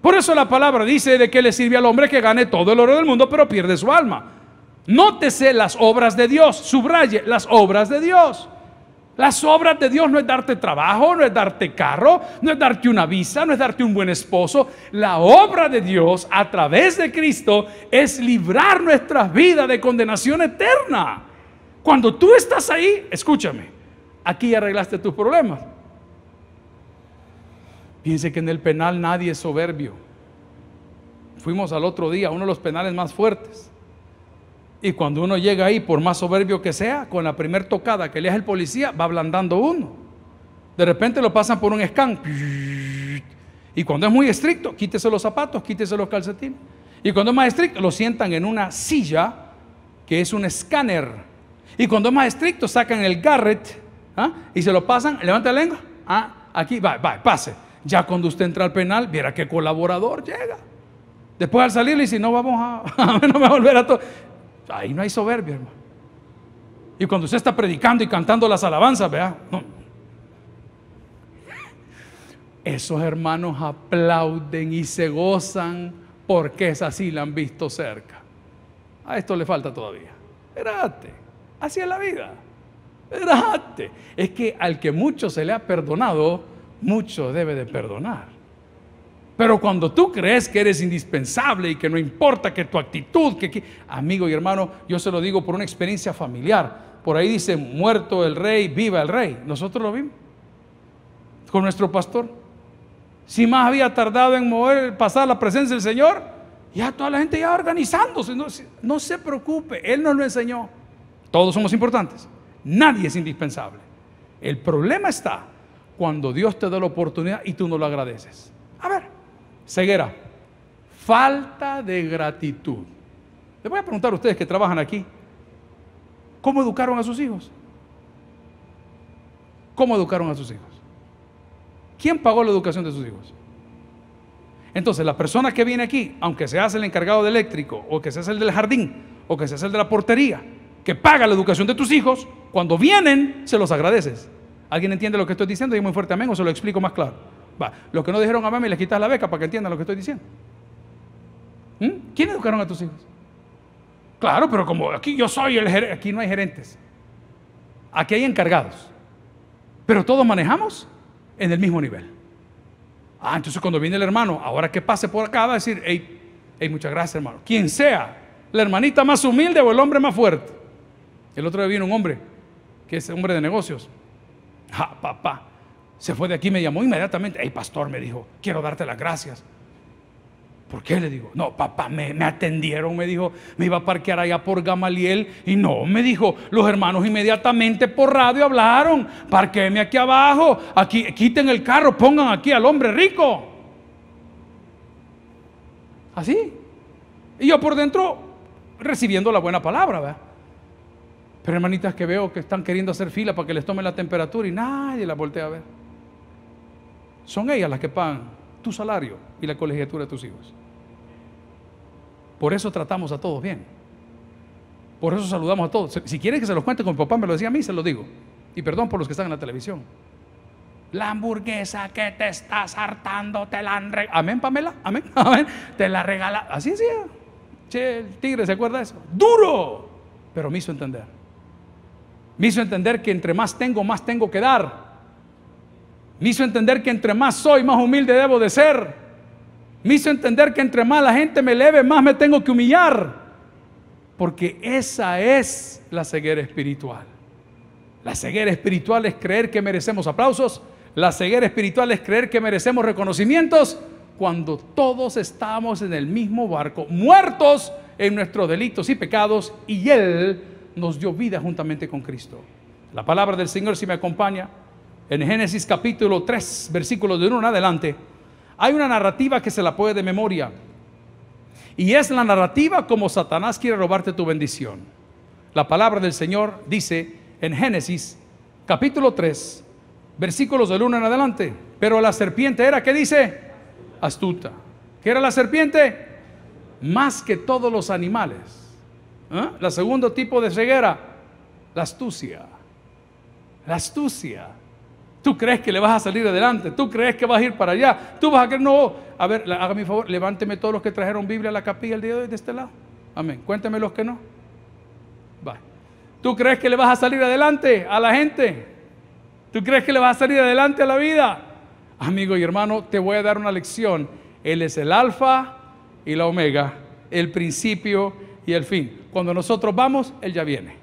Por eso la palabra dice de que le sirve al hombre que gane todo el oro del mundo, pero pierde su alma. Nótese las obras de Dios, subraye las obras de Dios. Las obras de Dios no es darte trabajo, no es darte carro, no es darte una visa, no es darte un buen esposo. La obra de Dios a través de Cristo es librar nuestras vidas de condenación eterna. Cuando tú estás ahí, escúchame, aquí arreglaste tus problemas. Piense que en el penal nadie es soberbio. Fuimos al otro día uno de los penales más fuertes. Y cuando uno llega ahí, por más soberbio que sea, con la primer tocada que le hace el policía, va ablandando uno. De repente lo pasan por un scan. Y cuando es muy estricto, quítese los zapatos, quítese los calcetines. Y cuando es más estricto, lo sientan en una silla que es un escáner. Y cuando es más estricto, sacan el garret ¿ah? y se lo pasan, levanta la lengua. ¿ah? Aquí, va, va, pase. Ya cuando usted entra al penal, viera qué colaborador llega. Después al salir le dice, no vamos a, no me a volver a todo. Ahí no hay soberbia, hermano. Y cuando usted está predicando y cantando las alabanzas, vea, esos hermanos aplauden y se gozan porque es así, la han visto cerca. A esto le falta todavía. Espérate, así es la vida. Espérate. Es que al que mucho se le ha perdonado, mucho debe de perdonar. Pero cuando tú crees que eres indispensable y que no importa que tu actitud, que, amigo y hermano, yo se lo digo por una experiencia familiar. Por ahí dice, muerto el rey, viva el rey. Nosotros lo vimos con nuestro pastor. Si más había tardado en mover, pasar la presencia del Señor, ya toda la gente ya organizándose. No, no se preocupe, Él nos lo enseñó. Todos somos importantes. Nadie es indispensable. El problema está cuando Dios te da la oportunidad y tú no lo agradeces. A ver, ceguera, falta de gratitud. Les voy a preguntar a ustedes que trabajan aquí, ¿cómo educaron a sus hijos? ¿Cómo educaron a sus hijos? ¿Quién pagó la educación de sus hijos? Entonces, la persona que viene aquí, aunque se hace el encargado de eléctrico, o que se hace el del jardín, o que se hace el de la portería, que paga la educación de tus hijos, cuando vienen, se los agradeces. ¿Alguien entiende lo que estoy diciendo? Y muy fuerte amén, o se lo explico más claro. Va, los que no dijeron amén, me les quitas la beca para que entiendan lo que estoy diciendo. ¿Mm? ¿Quién educaron a tus hijos? Claro, pero como aquí yo soy el gerente, aquí no hay gerentes. Aquí hay encargados. Pero todos manejamos en el mismo nivel. Ah, entonces cuando viene el hermano, ahora que pase por acá, va a decir, hey, hey, muchas gracias, hermano. Quien sea, la hermanita más humilde o el hombre más fuerte. El otro día vino un hombre, que es hombre de negocios. Ah, papá, se fue de aquí, me llamó inmediatamente. Hey, pastor, me dijo, quiero darte las gracias. ¿Por qué le digo? No, papá, me, atendieron, me dijo, me iba a parquear allá por Gamaliel y no, me dijo, los hermanos inmediatamente por radio hablaron, parquéme aquí abajo, aquí, quiten el carro, pongan aquí al hombre rico. Así. Y yo por dentro recibiendo la buena palabra, ¿verdad? Pero hermanitas que veo que están queriendo hacer fila para que les tomen la temperatura y nadie la voltea a ver. Son ellas las que pagan tu salario y la colegiatura de tus hijos. Por eso tratamos a todos bien. Por eso saludamos a todos. Si quieren que se los cuente con mi papá, me lo decía a mí, se lo digo. Y perdón por los que están en la televisión. La hamburguesa que te estás hartando, te la han regalado. Amén, Pamela. Amén. Amén. Te la regala. Así sí. Che, el tigre, ¿se acuerda de eso? Duro. Pero me hizo entender. Me hizo entender que entre más tengo, más tengo que dar. Me hizo entender que entre más soy, más humilde debo de ser. Me hizo entender que entre más la gente me eleve, más me tengo que humillar. Porque esa es la ceguera espiritual. La ceguera espiritual es creer que merecemos aplausos. La ceguera espiritual es creer que merecemos reconocimientos cuando todos estamos en el mismo barco, muertos en nuestros delitos y pecados, y Él nos dio vida juntamente con Cristo. La palabra del Señor, si me acompaña, en Génesis capítulo 3, versículos de 1 en adelante, hay una narrativa que se la puede de memoria. Y es la narrativa como Satanás quiere robarte tu bendición. La palabra del Señor dice en Génesis capítulo 3, versículos del 1 en adelante. Pero la serpiente era, ¿qué dice? Astuta. ¿Qué era la serpiente? Más que todos los animales. ¿Ah? La segundo tipo de ceguera, la astucia. La astucia. Tú crees que le vas a salir adelante, tú crees que vas a ir para allá, tú vas a que no. A ver, hágame mi favor, levánteme todos los que trajeron Biblia a la capilla el día de hoy de este lado. Amén. Cuénteme los que no. Va. ¿Tú crees que le vas a salir adelante a la gente? ¿Tú crees que le vas a salir adelante a la vida? Amigo y hermano, te voy a dar una lección. Él es el alfa y la omega, el principio y el fin. Cuando nosotros vamos, Él ya viene.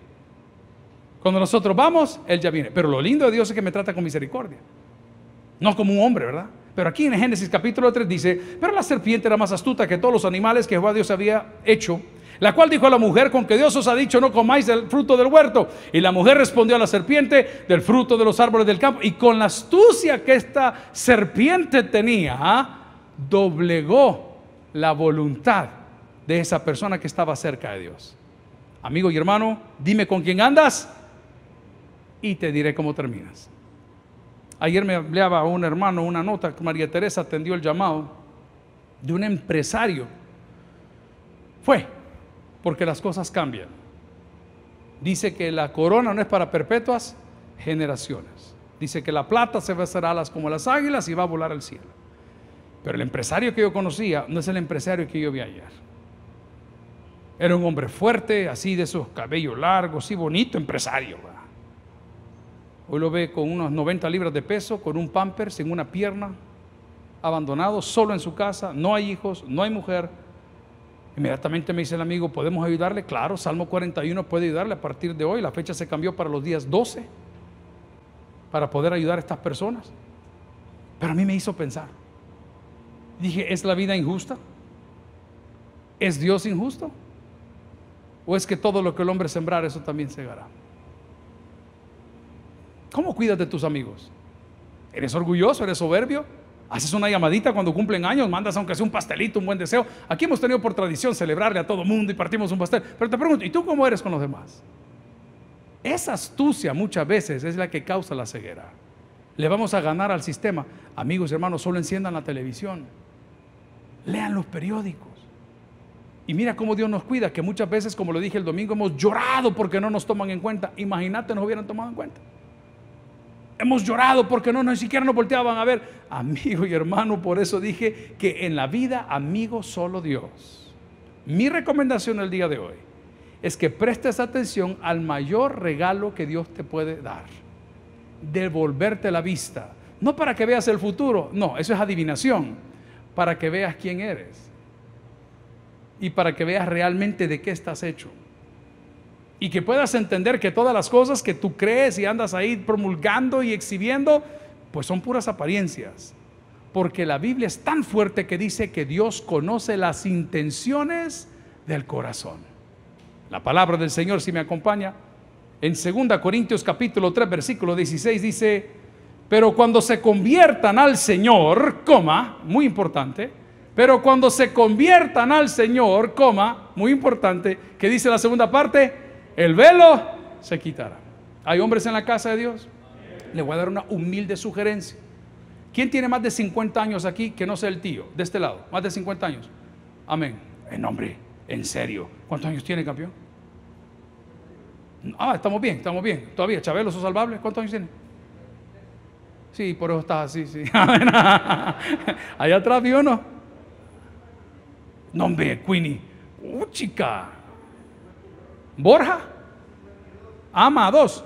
Cuando nosotros vamos, Él ya viene. Pero lo lindo de Dios es que me trata con misericordia. No como un hombre, ¿verdad? Pero aquí en Génesis capítulo 3 dice, pero la serpiente era más astuta que todos los animales que Jehová Dios había hecho, la cual dijo a la mujer, con que Dios os ha dicho, no comáis del fruto del huerto. Y la mujer respondió a la serpiente, del fruto de los árboles del campo. Y con la astucia que esta serpiente tenía, ¿ah? doblegó la voluntad de esa persona que estaba cerca de Dios. Amigo y hermano, dime con quién andas y te diré cómo terminas. Ayer me hablaba un hermano una nota que María Teresa atendió el llamado de un empresario. Fue, porque las cosas cambian. Dice que la corona no es para perpetuas generaciones. Dice que la plata se va a hacer alas como las águilas y va a volar al cielo. Pero el empresario que yo conocía no es el empresario que yo vi ayer. Era un hombre fuerte, así de sus cabellos largos, y bonito empresario. Hoy lo ve con unas 90 libras de peso, con un pamper, sin una pierna, abandonado, solo en su casa, no hay hijos, no hay mujer. Inmediatamente me dice el amigo, ¿podemos ayudarle? Claro, Salmo 41 puede ayudarle a partir de hoy. La fecha se cambió para los días 12 para poder ayudar a estas personas. Pero a mí me hizo pensar. Dije, ¿es la vida injusta? ¿Es Dios injusto? ¿O es que todo lo que el hombre sembrar, eso también segará? ¿Cómo cuidas de tus amigos? ¿Eres orgulloso? ¿Eres soberbio? Haces una llamadita cuando cumplen años, mandas aunque sea un pastelito, un buen deseo. Aquí hemos tenido por tradición celebrarle a todo mundo y partimos un pastel. Pero te pregunto, ¿y tú cómo eres con los demás? Esa astucia muchas veces es la que causa la ceguera. Le vamos a ganar al sistema. Amigos y hermanos, solo enciendan la televisión. Lean los periódicos. Y mira cómo Dios nos cuida, que muchas veces, como lo dije el domingo, hemos llorado porque no nos toman en cuenta. Imagínate, nos hubieran tomado en cuenta. Hemos llorado porque no, ni siquiera nos volteaban a ver. Amigo y hermano, por eso dije que en la vida, amigo, solo Dios. Mi recomendación el día de hoy es que prestes atención al mayor regalo que Dios te puede dar. devolverte la vista. No para que veas el futuro, no, eso es adivinación. Para que veas quién eres. Y para que veas realmente de qué estás hecho. Y que puedas entender que todas las cosas que tú crees y andas ahí promulgando y exhibiendo, pues son puras apariencias. Porque la Biblia es tan fuerte que dice que Dios conoce las intenciones del corazón. La palabra del Señor, si me acompaña, en 2 Corintios capítulo 3, versículo 16 dice, pero cuando se conviertan al Señor, coma, muy importante, pero cuando se conviertan al Señor, coma, muy importante, que dice la segunda parte, el velo se quitará. ¿Hay hombres en la casa de Dios? Le voy a dar una humilde sugerencia. ¿Quién tiene más de 50 años aquí que no sea el tío? De este lado, más de 50 años. Amén. En nombre, en serio. ¿Cuántos años tiene, campeón? Ah, estamos bien, estamos bien. Todavía, Chabelo, ¿sos salvable? ¿Cuántos años tiene? Sí, por eso estás así, sí. Allá atrás vio uno. No, hombre, Queenie. Uh, chica. Borja. Ama, dos.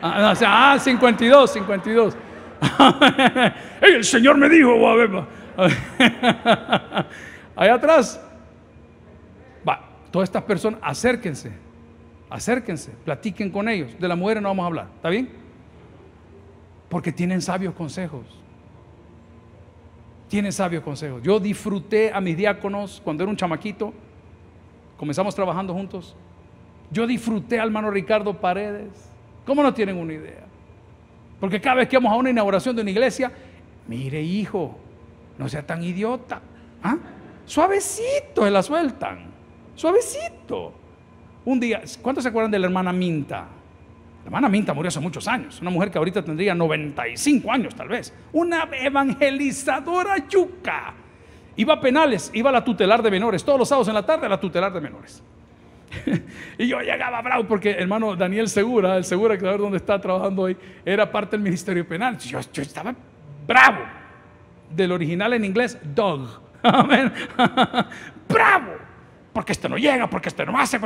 Ah, o sea, ah, 52, 52. Ey, el Señor me dijo, a. Allá atrás. Va, todas estas personas, acérquense. Acérquense, platiquen con ellos. De la mujer no vamos a hablar, ¿está bien? Porque tienen sabios consejos. Tienen sabios consejos. Yo disfruté a mis diáconos cuando era un chamaquito. Comenzamos trabajando juntos. Yo disfruté al hermano Ricardo Paredes. ¿Cómo no tienen una idea? Porque cada vez que vamos a una inauguración de una iglesia, mire hijo, no sea tan idiota. ¿Ah? Suavecito se la sueltan. Suavecito. Un día, ¿cuántos se acuerdan de la hermana Minta? La hermana Minta murió hace muchos años. Una mujer que ahorita tendría 95 años tal vez. Una evangelizadora yuca. Iba a penales, iba a la tutelar de menores. Todos los sábados en la tarde a la tutelar de menores. y yo llegaba bravo porque hermano Daniel Segura, el Segura que saber dónde está trabajando hoy, era parte del Ministerio Penal. Yo, yo estaba bravo. Del original en inglés, dog. Amén. bravo. Porque este no llega, porque este no hace. A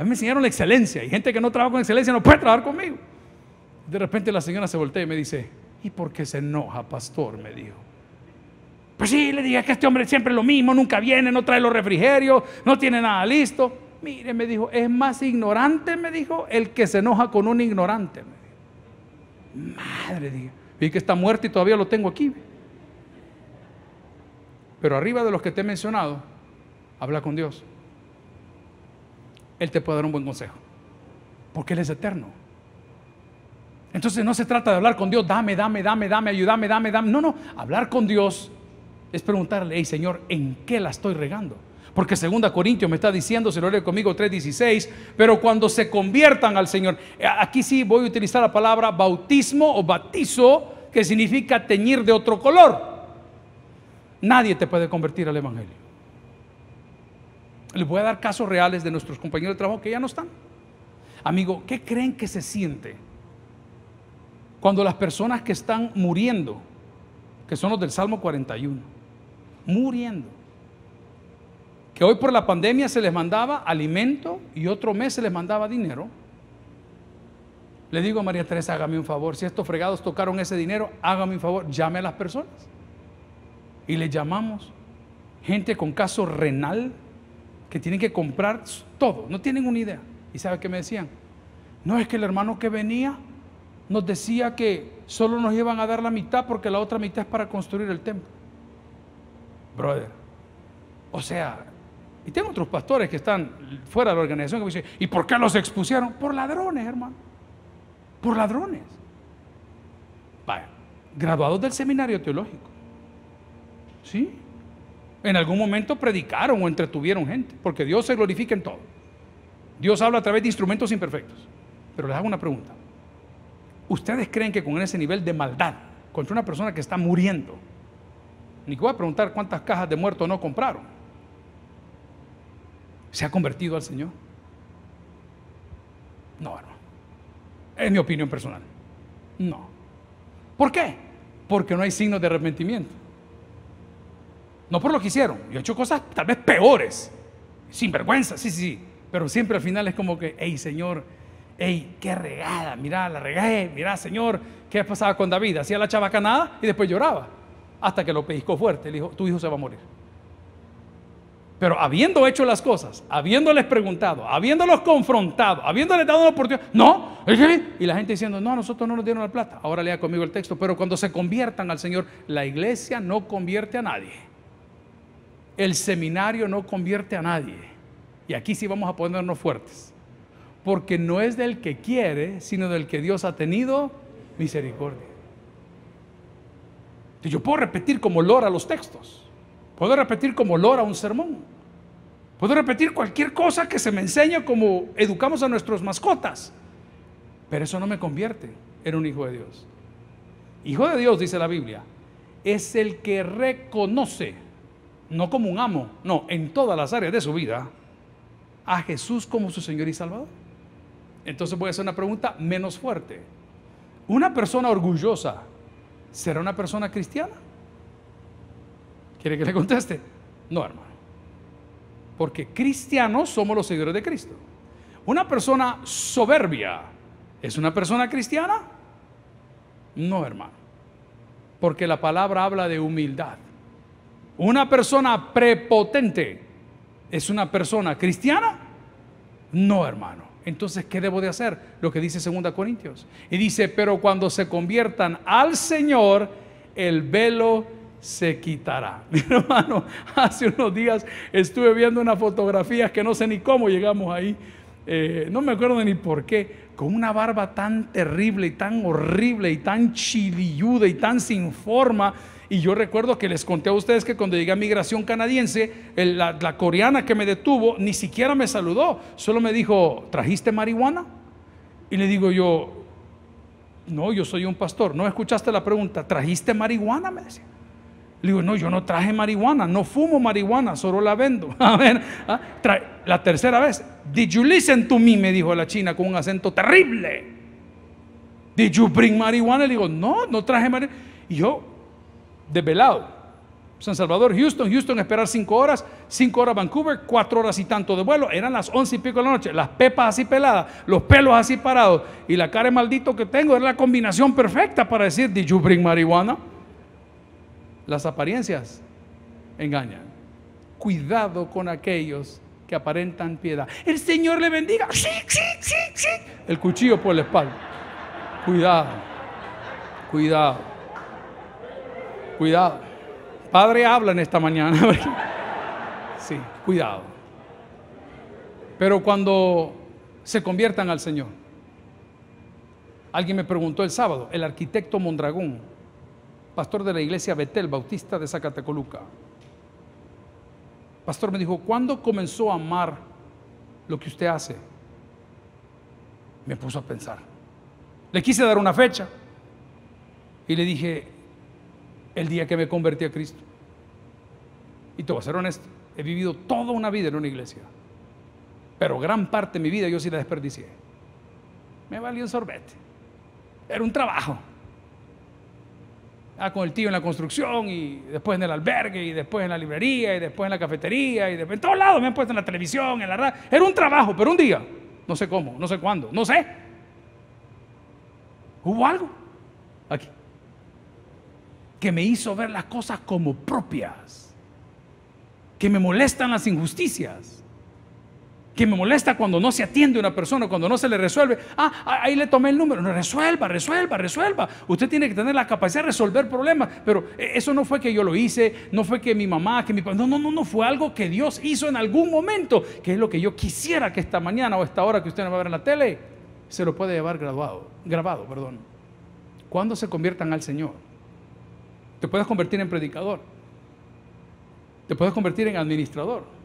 mí me enseñaron la excelencia. Y gente que no trabaja con excelencia no puede trabajar conmigo. De repente la señora se voltea y me dice, ¿y por qué se enoja, pastor? Me dijo. Pues sí, le dije que este hombre siempre es lo mismo, nunca viene, no trae los refrigerios, no tiene nada listo. Mire, me dijo, es más ignorante, me dijo, el que se enoja con un ignorante. Madre, dije, vi que está muerto y todavía lo tengo aquí. Pero arriba de los que te he mencionado, habla con Dios. Él te puede dar un buen consejo, porque Él es eterno. Entonces no se trata de hablar con Dios, dame, dame, dame, dame, ayúdame, dame, dame. No, no, hablar con Dios es preguntarle, hey Señor, ¿en qué la estoy regando? Porque 2 Corintios me está diciendo, se lo lee conmigo 3:16, pero cuando se conviertan al Señor, eh, aquí sí voy a utilizar la palabra bautismo o bautizo, que significa teñir de otro color. Nadie te puede convertir al Evangelio. Les voy a dar casos reales de nuestros compañeros de trabajo que ya no están. Amigo, ¿qué creen que se siente cuando las personas que están muriendo, que son los del Salmo 41, muriendo, que hoy por la pandemia se les mandaba alimento y otro mes se les mandaba dinero. Le digo a María Teresa, hágame un favor, si estos fregados tocaron ese dinero, hágame un favor, llame a las personas. Y le llamamos gente con caso renal que tienen que comprar todo, no tienen una idea. ¿Y sabe qué me decían? No es que el hermano que venía nos decía que solo nos iban a dar la mitad porque la otra mitad es para construir el templo. Brother, o sea, y tengo otros pastores que están fuera de la organización que me dicen, ¿y por qué los expusieron? Por ladrones, hermano. Por ladrones. Vaya, graduados del seminario teológico. ¿Sí? En algún momento predicaron o entretuvieron gente, porque Dios se glorifica en todo. Dios habla a través de instrumentos imperfectos. Pero les hago una pregunta. ¿Ustedes creen que con ese nivel de maldad contra una persona que está muriendo, ni que voy a preguntar cuántas cajas de muertos no compraron, se ha convertido al Señor? No, hermano. Es mi opinión personal. No. ¿Por qué? Porque no hay signos de arrepentimiento. No por lo que hicieron. Yo he hecho cosas tal vez peores. Sin vergüenza, sí, sí, sí. Pero siempre al final es como que, hey Señor, ¡Ey, qué regada! Mira, la regué, mira, Señor, ¿qué pasaba con David? Hacía la chabacanada y después lloraba. Hasta que lo pellizcó fuerte. Le dijo, tu hijo se va a morir. Pero habiendo hecho las cosas, habiéndoles preguntado, habiéndolos confrontado, habiéndoles dado una oportunidad, no, y la gente diciendo, no, nosotros no nos dieron la plata. Ahora lea conmigo el texto, pero cuando se conviertan al Señor, la iglesia no convierte a nadie. El seminario no convierte a nadie. Y aquí sí vamos a ponernos fuertes. Porque no es del que quiere, sino del que Dios ha tenido misericordia. Yo puedo repetir como Lora los textos. Puedo repetir como Lora un sermón. Puedo repetir cualquier cosa que se me enseña como educamos a nuestras mascotas. Pero eso no me convierte en un hijo de Dios. Hijo de Dios, dice la Biblia, es el que reconoce, no como un amo, no, en todas las áreas de su vida, a Jesús como su Señor y Salvador. Entonces voy a hacer una pregunta menos fuerte. ¿Una persona orgullosa será una persona cristiana? ¿Quiere que le conteste? No, hermano porque cristianos somos los seguidores de Cristo. Una persona soberbia, ¿es una persona cristiana? No, hermano. Porque la palabra habla de humildad. Una persona prepotente, ¿es una persona cristiana? No, hermano. Entonces, ¿qué debo de hacer? Lo que dice 2 Corintios. Y dice, pero cuando se conviertan al Señor, el velo se quitará. Mi hermano, hace unos días estuve viendo unas fotografías que no sé ni cómo llegamos ahí, eh, no me acuerdo ni por qué, con una barba tan terrible y tan horrible y tan chililluda y tan sin forma. Y yo recuerdo que les conté a ustedes que cuando llegué a migración canadiense, la, coreana que me detuvo ni siquiera me saludó, solo me dijo, ¿trajiste marihuana? Y le digo yo, no, yo soy un pastor. ¿No escuchaste la pregunta? ¿Trajiste marihuana? Me decía. Le digo, no, yo no traje marihuana, no fumo marihuana, solo la vendo. A ver, ¿ah? la tercera vez, did you listen to me? Me dijo la china con un acento terrible. Did you bring marihuana? Le digo, no, no traje marihuana. Y yo, desvelado. San Salvador, Houston, Houston, esperar cinco horas, cinco horas Vancouver, cuatro horas y tanto de vuelo. Eran las once y pico de la noche, las pepas así peladas, los pelos así parados y la cara de maldito que tengo. Era la combinación perfecta para decir, did you bring marihuana? Las apariencias engañan. Cuidado con aquellos que aparentan piedad. El Señor le bendiga. El cuchillo por la espalda. Cuidado. Cuidado. Cuidado. Padre habla en esta mañana. Sí, cuidado. Pero cuando se conviertan al Señor. Alguien me preguntó el sábado, el arquitecto Mondragón, pastor de la iglesia Betel Bautista de Zacatecoluca. Pastor me dijo, ¿cuándo comenzó a amar lo que usted hace? Me puso a pensar. Le quise dar una fecha y le dije, el día que me convertí a Cristo. Y te voy a ser honesto, he vivido toda una vida en una iglesia, pero gran parte de mi vida yo sí la desperdicié. Me valió un sorbete. Era un trabajo. Ah, con el tío en la construcción y después en el albergue y después en la librería y después en la cafetería y después en todos lados me han puesto en la televisión, en la radio. Era un trabajo, pero un día, no sé cómo, no sé cuándo, no sé. Hubo algo aquí que me hizo ver las cosas como propias, que me molestan las injusticias que me molesta cuando no se atiende una persona, cuando no se le resuelve. Ah, ahí le tomé el número. No, resuelva, resuelva, resuelva. Usted tiene que tener la capacidad de resolver problemas. Pero eh, eso no fue que yo lo hice, no fue que mi mamá, que mi papá. No, no, no, no. Fue algo que Dios hizo en algún momento, que es lo que yo quisiera que esta mañana o esta hora que usted no va a ver en la tele, se lo puede llevar grabado, grabado, perdón. Cuando se conviertan al Señor, te puedes convertir en predicador, te puedes convertir en administrador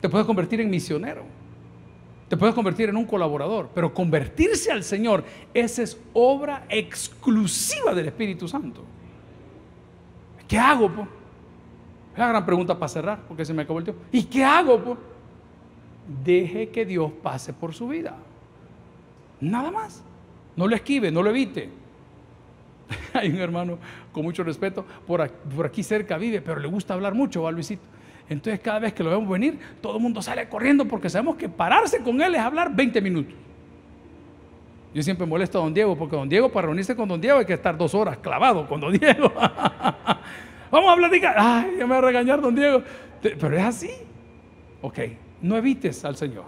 te puedes convertir en misionero. Te puedes convertir en un colaborador. Pero convertirse al Señor, esa es obra exclusiva del Espíritu Santo. ¿Qué hago? Es la gran pregunta para cerrar, porque se me acabó el tiempo. ¿Y qué hago? Deje que Dios pase por su vida. Nada más. No lo esquive, no lo evite. Hay un hermano con mucho respeto, por aquí, cerca vive, pero le gusta hablar mucho, a Luisito. Entonces cada vez que lo vemos venir, todo el mundo sale corriendo porque sabemos que pararse con él es hablar 20 minutos. Yo siempre molesto a don Diego, porque don Diego, para reunirse con don Diego, hay que estar dos horas clavado con don Diego. Vamos a platicar. Ay, ya me va a regañar don Diego. Pero es así. Ok, no evites al Señor.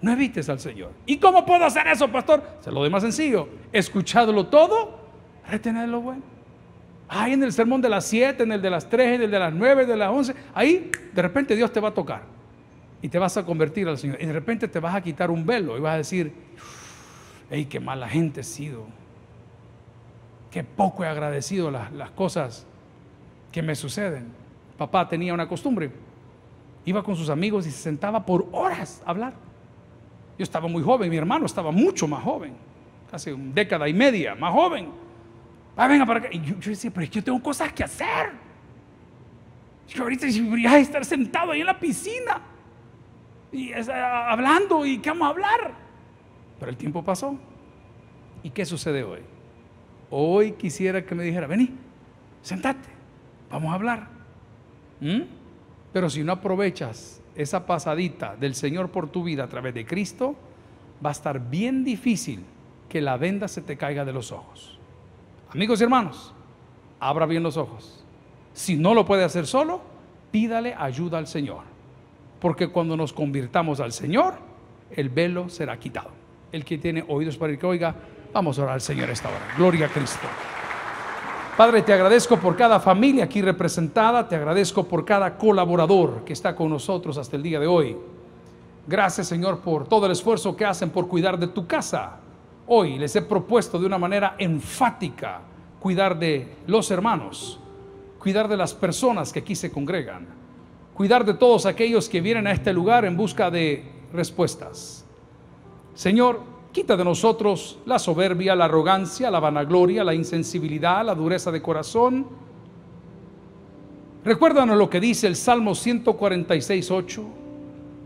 No evites al Señor. ¿Y cómo puedo hacer eso, pastor? Se lo doy más sencillo. Escuchadlo todo, retener lo bueno. Ahí en el sermón de las 7, en el de las 3, en el de las 9, de las 11, ahí de repente Dios te va a tocar y te vas a convertir al Señor. Y de repente te vas a quitar un velo y vas a decir, ¡Ey, qué mala gente he sido! ¡Qué poco he agradecido las, las cosas que me suceden! Papá tenía una costumbre. Iba con sus amigos y se sentaba por horas a hablar. Yo estaba muy joven, mi hermano estaba mucho más joven, casi una década y media más joven. Ah, venga para acá. Y yo, yo decía, pero es que yo tengo cosas que hacer. Yo ahorita debería estar sentado ahí en la piscina y hablando y qué vamos a hablar. Pero el tiempo pasó. ¿Y qué sucede hoy? Hoy quisiera que me dijera, vení, sentate, vamos a hablar. ¿Mm? Pero si no aprovechas esa pasadita del Señor por tu vida a través de Cristo, va a estar bien difícil que la venda se te caiga de los ojos. Amigos y hermanos, abra bien los ojos. Si no lo puede hacer solo, pídale ayuda al Señor. Porque cuando nos convirtamos al Señor, el velo será quitado. El que tiene oídos para el que oiga, vamos a orar al Señor esta hora. Gloria a Cristo. Padre, te agradezco por cada familia aquí representada, te agradezco por cada colaborador que está con nosotros hasta el día de hoy. Gracias, Señor, por todo el esfuerzo que hacen por cuidar de tu casa. Hoy les he propuesto de una manera enfática cuidar de los hermanos, cuidar de las personas que aquí se congregan, cuidar de todos aquellos que vienen a este lugar en busca de respuestas. Señor, quita de nosotros la soberbia, la arrogancia, la vanagloria, la insensibilidad, la dureza de corazón. Recuérdanos lo que dice el Salmo 146, 8.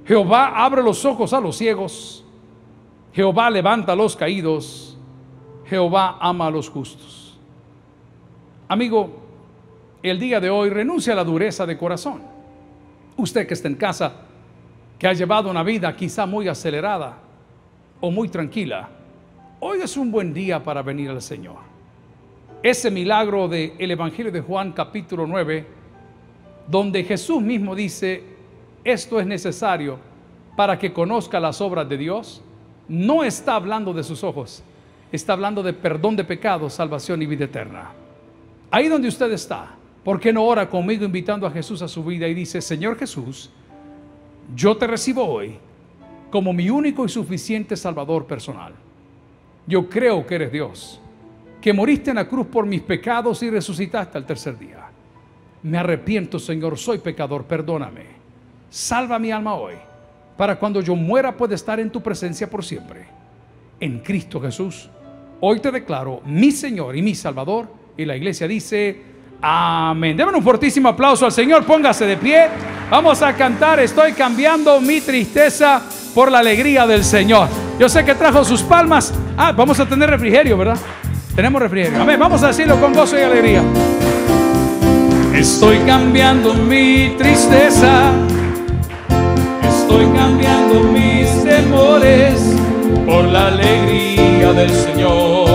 Jehová abre los ojos a los ciegos, Jehová levanta a los caídos, Jehová ama a los justos. Amigo, el día de hoy renuncia a la dureza de corazón. Usted que está en casa, que ha llevado una vida quizá muy acelerada o muy tranquila, hoy es un buen día para venir al Señor. Ese milagro del el Evangelio de Juan capítulo 9, donde Jesús mismo dice, esto es necesario para que conozca las obras de Dios, no está hablando de sus ojos, está hablando de perdón de pecados, salvación y vida eterna. Ahí donde usted está, ¿por qué no ora conmigo invitando a Jesús a su vida y dice, Señor Jesús, yo te recibo hoy como mi único y suficiente Salvador personal. Yo creo que eres Dios, que moriste en la cruz por mis pecados y resucitaste al tercer día. Me arrepiento, Señor, soy pecador, perdóname. Salva mi alma hoy, para cuando yo muera pueda estar en tu presencia por siempre. En Cristo Jesús, hoy te declaro mi Señor y mi Salvador. Y la iglesia dice, amén. Deben un fortísimo aplauso al Señor, póngase de pie. Vamos a cantar, estoy cambiando mi tristeza por la alegría del Señor. Yo sé que trajo sus palmas. Ah, vamos a tener refrigerio, ¿verdad? Tenemos refrigerio. Amén. Vamos a decirlo con gozo y alegría. Estoy cambiando mi tristeza. Estoy cambiando mis temores por la alegría del Señor.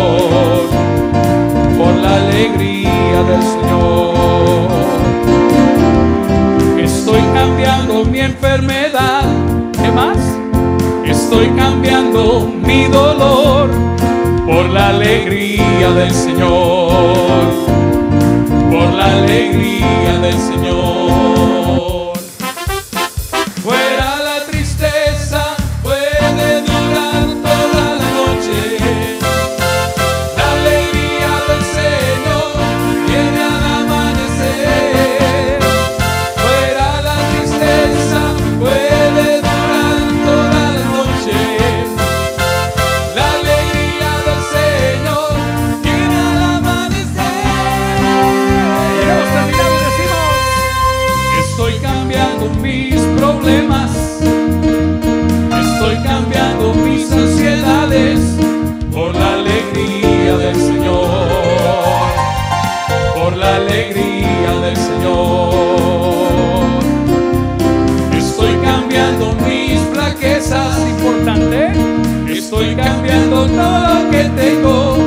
Por la alegría del Señor. Estoy cambiando mi enfermedad. ¿Qué más? Estoy cambiando mi dolor por la alegría del Señor. Por la alegría del Señor. Estoy cambiando mis flaquezas, importante. Estoy cambiando todo lo que tengo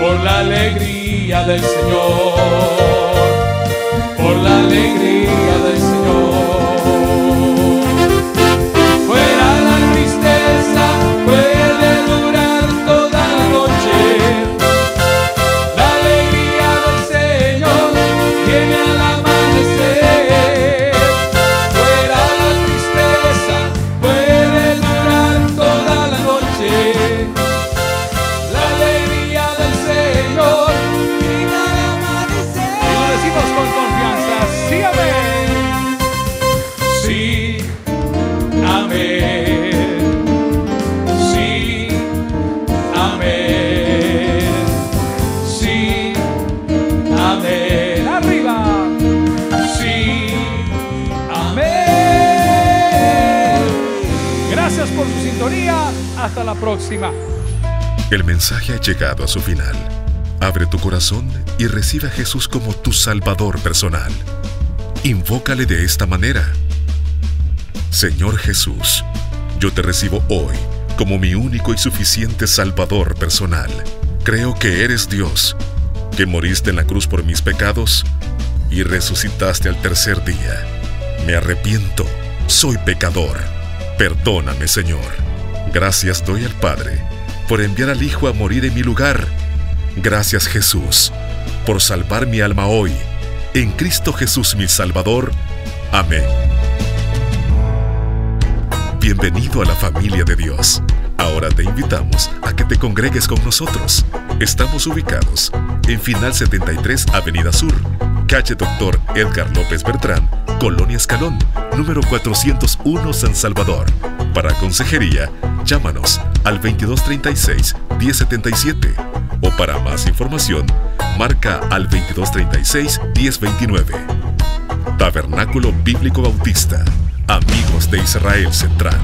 por la alegría del Señor. Por la alegría Llegado a su final. Abre tu corazón y recibe a Jesús como tu Salvador personal. Invócale de esta manera. Señor Jesús, yo te recibo hoy como mi único y suficiente Salvador personal. Creo que eres Dios, que moriste en la cruz por mis pecados y resucitaste al tercer día. Me arrepiento, soy pecador. Perdóname, Señor. Gracias doy al Padre por enviar al Hijo a morir en mi lugar. Gracias, Jesús, por salvar mi alma hoy. En Cristo Jesús mi Salvador. Amén. Bienvenido a la familia de Dios. Ahora te invitamos a que te congregues con nosotros. Estamos ubicados en Final 73 Avenida Sur, calle Doctor Edgar López Bertrán, Colonia Escalón, número 401 San Salvador. Para consejería, llámanos al 2236-1077 o para más información, marca al 2236-1029. Tabernáculo Bíblico Bautista, amigos de Israel Central.